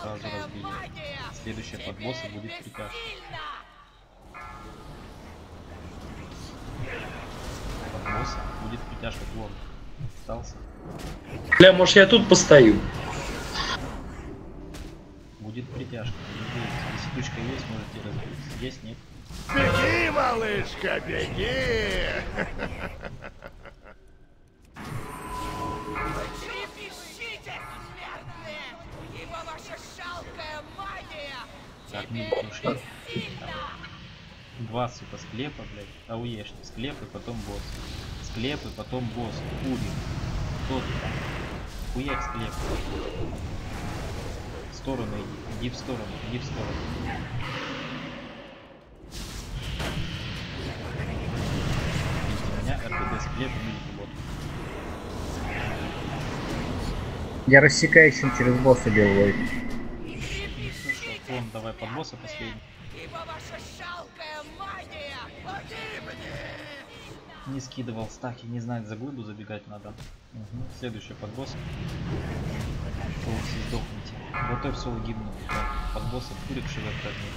Сразу разбили. Следующая под теперь босса будет приказ. бессильна! Под босса будет притяжка к. Остался. Бля, может я тут постою? Будет притяжка. Если тучка есть, можете разбиться. Есть, нет. Беги, малышка, беги! Трепещите, смертные, ибо ваша жалкая магия Так, милики ушли. бессильна! Два, сука, склепа, блядь. Ауешки. Склеп и потом босс. Склеп и потом босс. Кури. Кто ты там? Хуяк склеп. В сторону иди. Иди в сторону. Иди в сторону. Видите меня, РБД склеп и вот. Я рассекающим через босса белый. Ну что, Фон, давай под босса последний. Ибо ваша жалкая магия погибнет! Не скидывал стаки, не знает, за глыбу забегать надо. Мгм. Следующий под босс. Что вы все сдохнете. Готовь соло гибнуть. Так, под босса Фурик шевет смертных!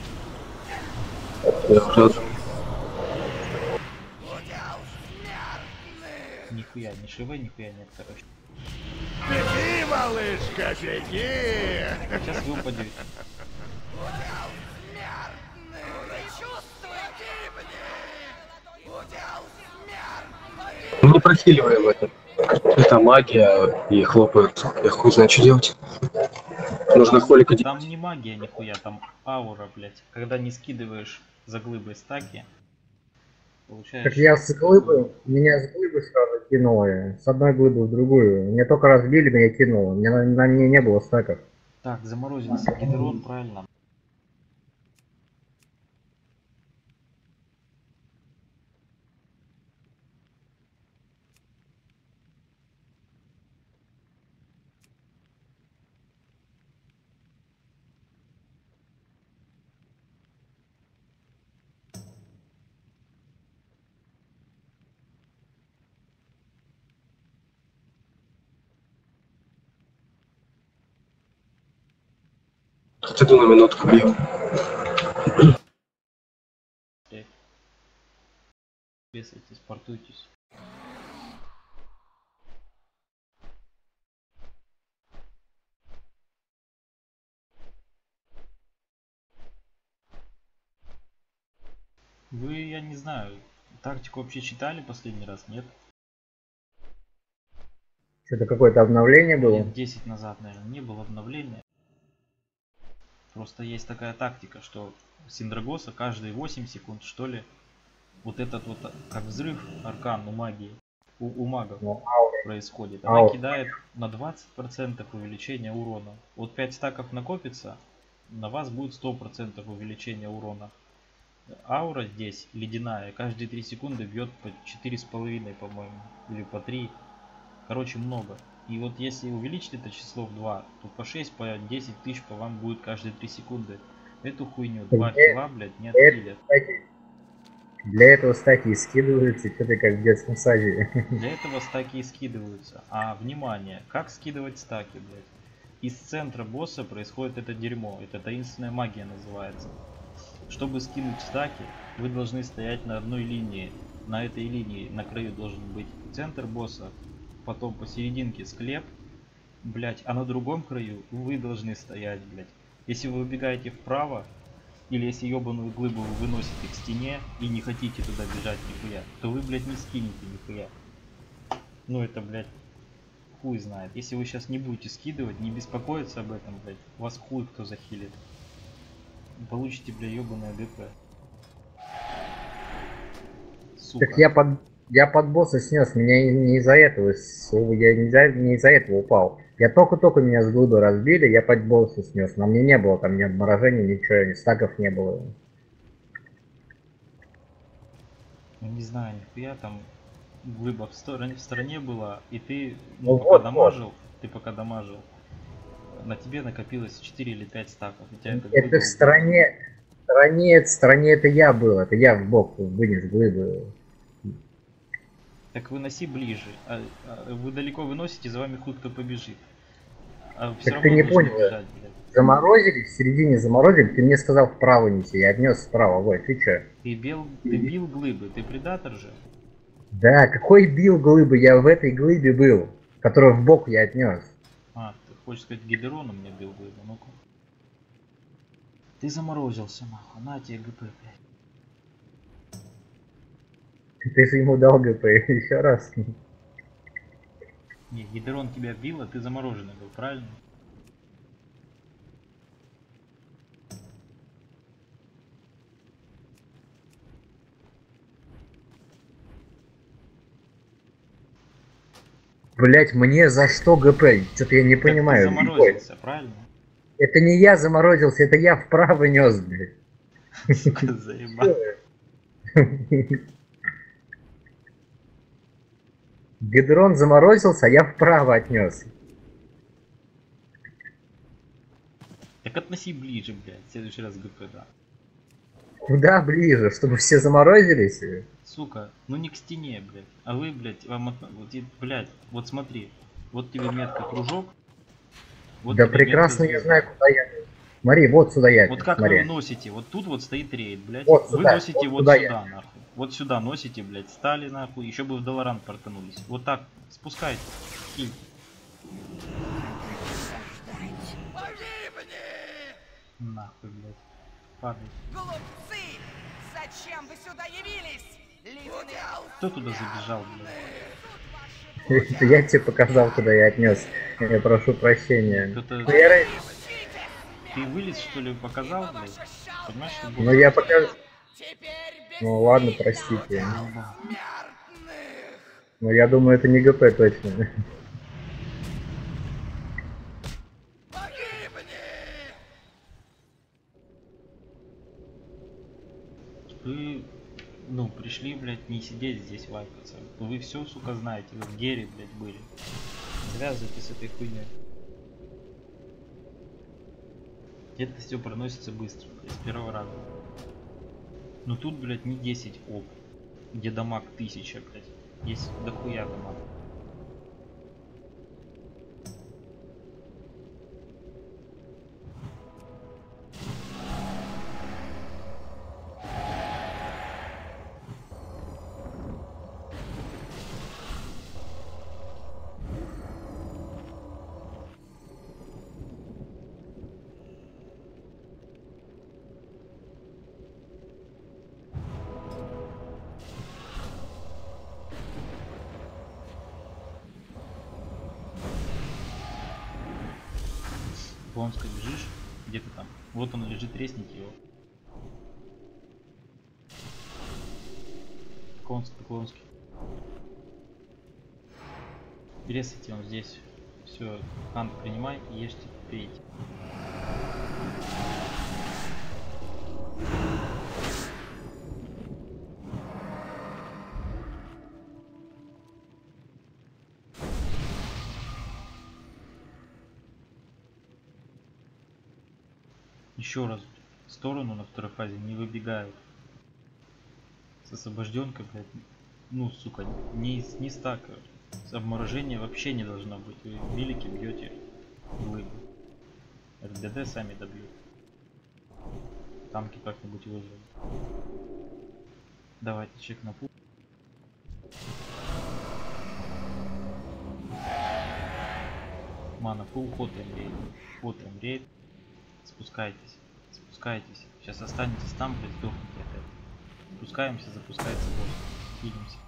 Нихуя, ни шиве, нихуя нет, короче. Беги, малышка, беги! Сейчас вы Не прохиливаем это. Это магия и хлопают. Я хуй знаю, что делать. Нужно холика Там не магия, нихуя, там аура, блять. Когда не скидываешь за глыбой стаки, получаешь... Так я с глыбы, меня с глыбы сразу кинуло. С одной глыбы в другую. Мне только разбили, меня кинуло. Мне на, на мне не было стаков. Так, заморозился Гидерон, правильно. Иду на минутку бью. Бесайтесь, портуйтесь. Вы, я не знаю, тактику вообще читали последний раз, нет? Что-то какое-то обновление было. Лет 10 назад, наверное, не было обновления. Просто есть такая тактика, что Синдрагоса каждые 8 секунд, что ли, вот этот вот, как взрыв аркан у магии, у, у магов Ну, происходит. Она кидает на 20% увеличения урона. Вот 5 стаков накопится, на вас будет 100% увеличения урона. Аура здесь ледяная, каждые 3 секунды бьет по 4,5, по-моему, или по 3. Короче, много. И вот если увеличить это число в 2, то по 6, по 10 тысяч по вам будет каждые 3 секунды. Эту хуйню 2 Где- килла, блядь, не отпилят. для этого стаки и скидываются, что-то как в детском саде. Для этого стаки и скидываются. А, внимание, как скидывать стаки, блядь? Из центра босса происходит это дерьмо. Это таинственная магия называется. Чтобы скинуть стаки, вы должны стоять на одной линии. На этой линии на краю должен быть центр босса, потом посерединке склеп, блять, а на другом краю вы должны стоять, блять. Если вы убегаете вправо, или если ебаную глыбу вы выносите к стене и не хотите туда бежать нихуя, то вы, блядь, не скинете нихуя. Ну это, блядь, хуй знает. Если вы сейчас не будете скидывать, не беспокоиться об этом, блядь, вас хуй кто захилит. Получите, бля, ебаное ГП. Сука. Так я под, я под босса снес, меня не из-за этого, я не из-за не из-за этого упал. Я только-только меня с глыбы разбили, я под босса снес. На мне не было там ни обморожения, ничего, ни стаков не было. Ну, не знаю, нихуя там глыба в стороне, в стороне была, и ты, Ну ну, пока вот, дамажил, ты пока дамажил, на тебе накопилось 4 или 5 стаков. У тебя Это глыба в стороне, в стороне, в стороне это я был, это я в бок вынес глыбы. Так выноси ближе. А, а вы далеко выносите, за вами хуй кто побежит. А Так ты не понял, бежать, блядь. Заморозили, в середине заморозили, ты мне сказал вправо неси, я отнес справа, вот, ты чё? Ты бил, ты бил глыбы, ты предатор же. Да, какой бил глыбы, я в этой глыбе был, которую в бок я отнес. А, ты хочешь сказать, Гидероном мне бил глыбу, ну-ка. Ты заморозился, нахуй, на тебе ГП, блядь. Ты же ему дал ГП еще раз. Не, Гидерон тебя бил, а ты замороженный был, правильно? Блять, мне за что ГП? Что-то я не Так ты понимаю. заморозился, правильно? Это не я заморозился, это я вправо нес, блядь. Заебал. Гидрон заморозился, а я вправо отнес. Так относи ближе, блядь, в следующий раз ГП, да. Куда ближе, чтобы все заморозились? Сука, ну не к стене, блядь. А вы, блядь, вам от... вот, блядь, вот смотри. Вот тебе метка кружок. Вот да прекрасно я знаю, куда я. Смотри, вот сюда я. Вот как смотри. вы носите? Вот тут вот стоит рейд, блядь. Вот вы сюда, носите вот вот, сюда сюда, нахуй. Вот сюда носите, блядь, стали нахуй, еще бы в Долоран портанулись. Вот так, спускайте. Кинь. Нахуй, блядь. Падай. Глупцы! Зачем вы сюда явились? Ледяные Кто туда забежал, блядь? Это я тебе показал, куда я отнес. Я прошу прощения. Кто-то... Ну, Ты вылез, что ли, показал, блядь? Понимаешь, что Ну я покажу. Ну ладно, простите. Но я думаю, это не ГП точно. Вы, ну, пришли, блядь, не сидеть здесь вайпаться. Вы все, сука, знаете. Вы в Гере, блядь, были. Завязывайте с этой хуйней. Это все проносится быстро, блядь, с первого раза. Ну тут, блядь, не 10 оп, где дамаг 1000, блядь. Есть дохуя дамаг. Хант принимай, ешьте, пейте. Еще раз в сторону на второй фазе не выбегают. С освобожденкой, блядь, ну, сука, не, не стака. Обморожения вообще не должно быть. Вы велики бьете глыбы. РДД сами добьют. Танки как-нибудь выживут. Давайте чек на пул. Мана пул, хотаем рейд. Хотаем рейд. Спускайтесь. Спускайтесь. Сейчас останетесь там, блядь, сдохните опять. Спускаемся, запускается босс. Видимся.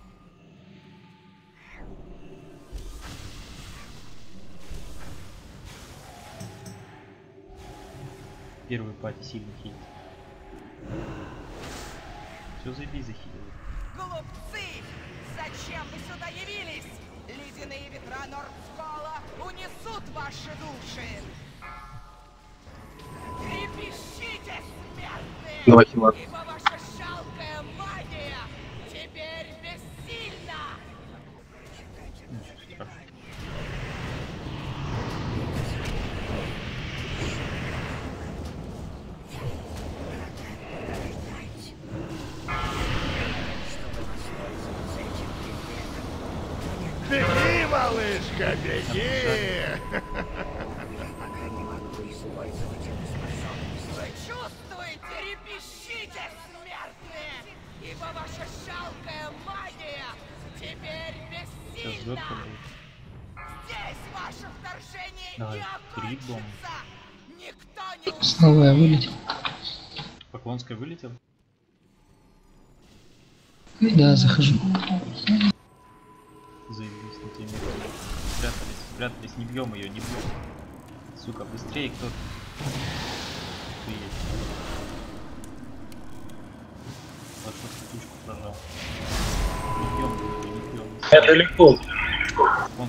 Первый пати сильно хилит. Все заебись захилил. Глупцы! Зачем вы сюда явились? Ледяные ветра Нордскола унесут ваши души! Трепещите, смертные! Давай. Ибо Звездка будет. Здесь ваше вторжение Давай, не окончится! Никто не Снова я вылетел. Поклонская вылетел? Да, захожу. Заявились на теме. Спрятались, спрятались, не бьем ее, не бьем. Сука, быстрее кто-то. Вот что штучку прожал. Не бьем, ее, не бьем. Я далеко. Он,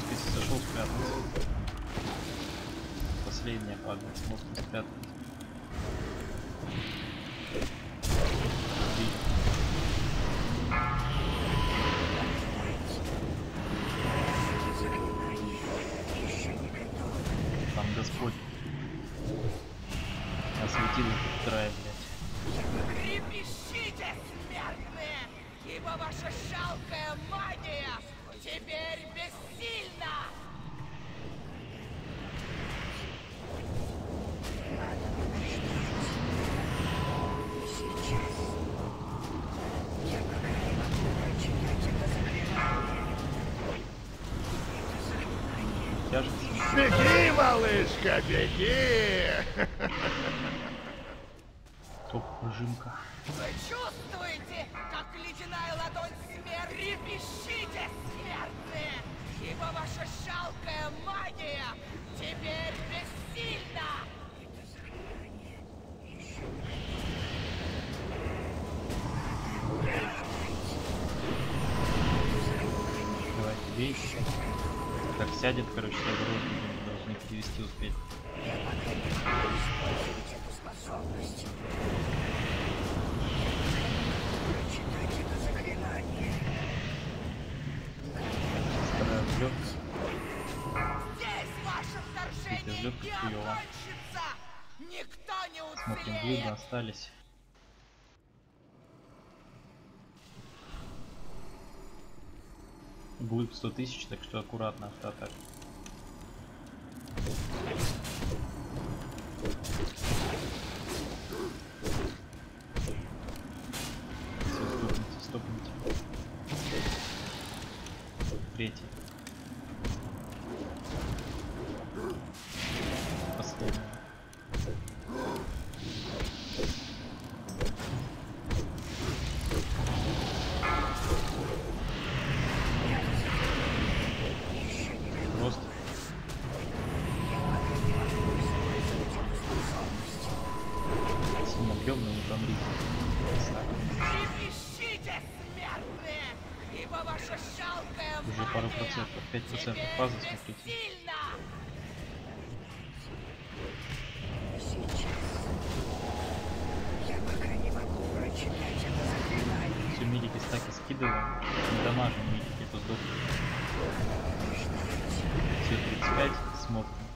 остались. Глыб 100 тысяч, так что аккуратно автоатак. Ваша жалкая Уже пару процентов, 5 процентов фазы, смотрите. Все милики стаки скидываем. Не дамажим милики, то сдохнут. Все 35, смотрим.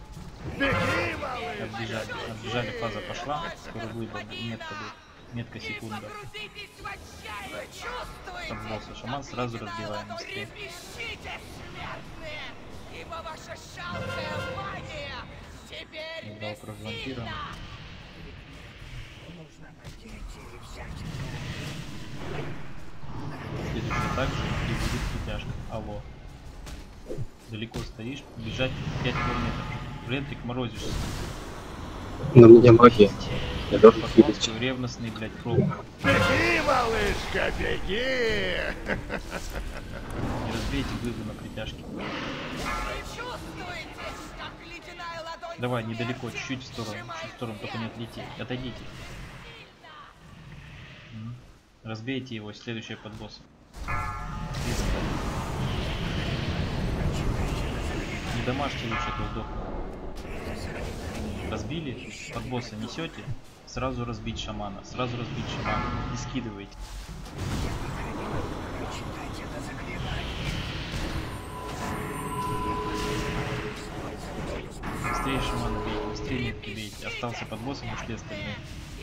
Отбежали. Отбежали, фаза пошла. Скоро будет метка будет. Метка секунда. Босса шаман сразу разбиваем быстрее. Дал кровь вампира. Следующий также и будет притяжка. Алло. Далеко стоишь, бежать 5 километров. Ретрик морозишься. На мне магия. Я должен все ревностный, блядь, пробовал. Беги, малышка, беги! Не разбейте глыбы на притяжке. Давай, недалеко, чуть-чуть в сторону, чуть в сторону, только не отлети. Отойдите. Разбейте его, следующее под боссом. Не дамажьте лучше, то сдохнет. Разбили, под босса несете, сразу разбить шамана, сразу разбить шамана и заклинание. Быстрее шамана бейте, быстрее метки бейте. Остался под боссом, ушли остальные.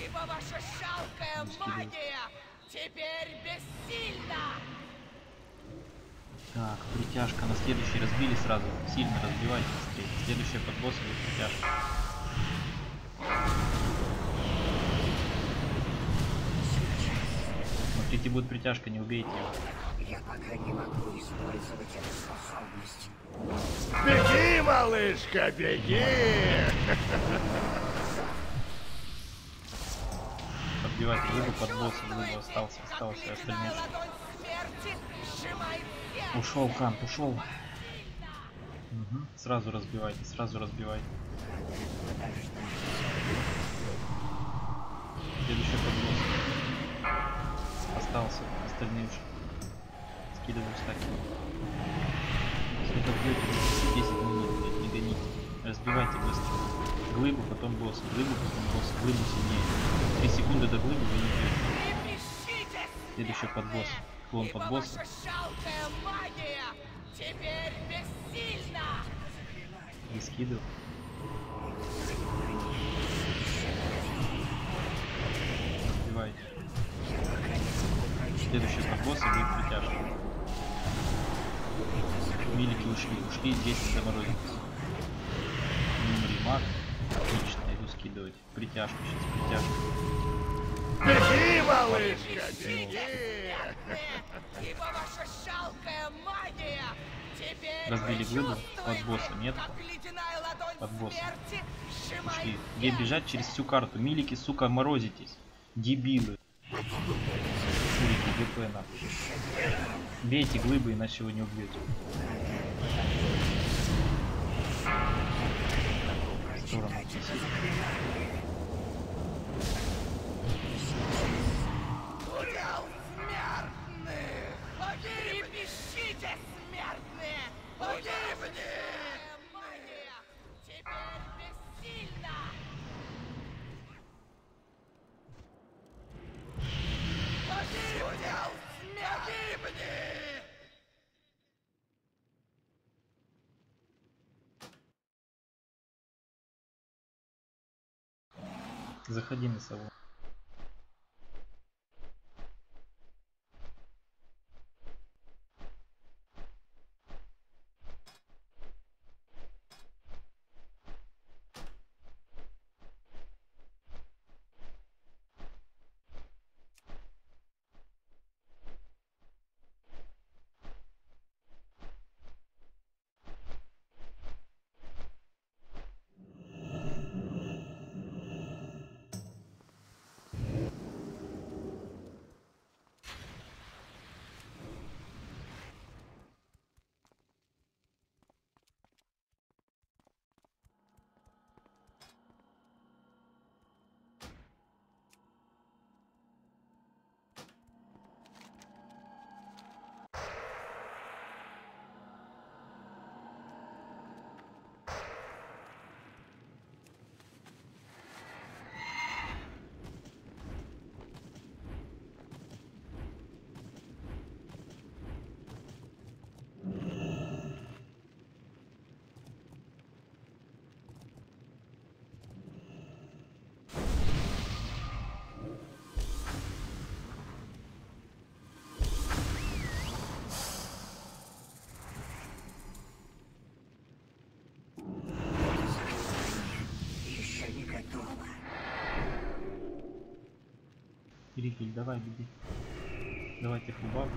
Ибо ваша жалкая магия теперь бессильна! Так, притяжка на следующий разбили сразу. Сильно разбивайте быстрее. Следующая под боссом будет притяжка. Смотрите, будет притяжка, не убейте его. Я пока не могу использовать эту способность. Беги, малышка, беги! Подбивайте глыбу под боссом, глыбу остался, остался, остальные. Ушел Кант, ушел. Мгм. Сразу разбивайте, сразу разбивайте. Следующий под боссом. Остался, остальные ушли. Скидываю стаки. Сколько бьете, 10 минут, блядь, не гоните. Разбивайте быстро. Глыбу, потом босс, глыбу, потом босс, глыбу сильнее. 3 секунды до глыбы вы не бьете. Следующий под босс. Клон ибо под босса. ваша жалкая магия теперь бессильна! И скидываю. Под босса будет притяжка. Милики ушли, ушли 10 заморозились. Мимри маг. Отлично, иду скидывать. Притяжка сейчас, притяжка. Беги, малышка, беги! Ибо ваша жалкая магия теперь Разбили глыбу, под босса нет. Под босса. Ушли. Где бежать через всю карту? Милики, сука, морозитесь. Дебилы. ГП нахуй. Бейте глыбы, иначе его не убьете. Сторону Заходи на сову. Еще не готово. Рикель, давай, беги. Давай тех убав.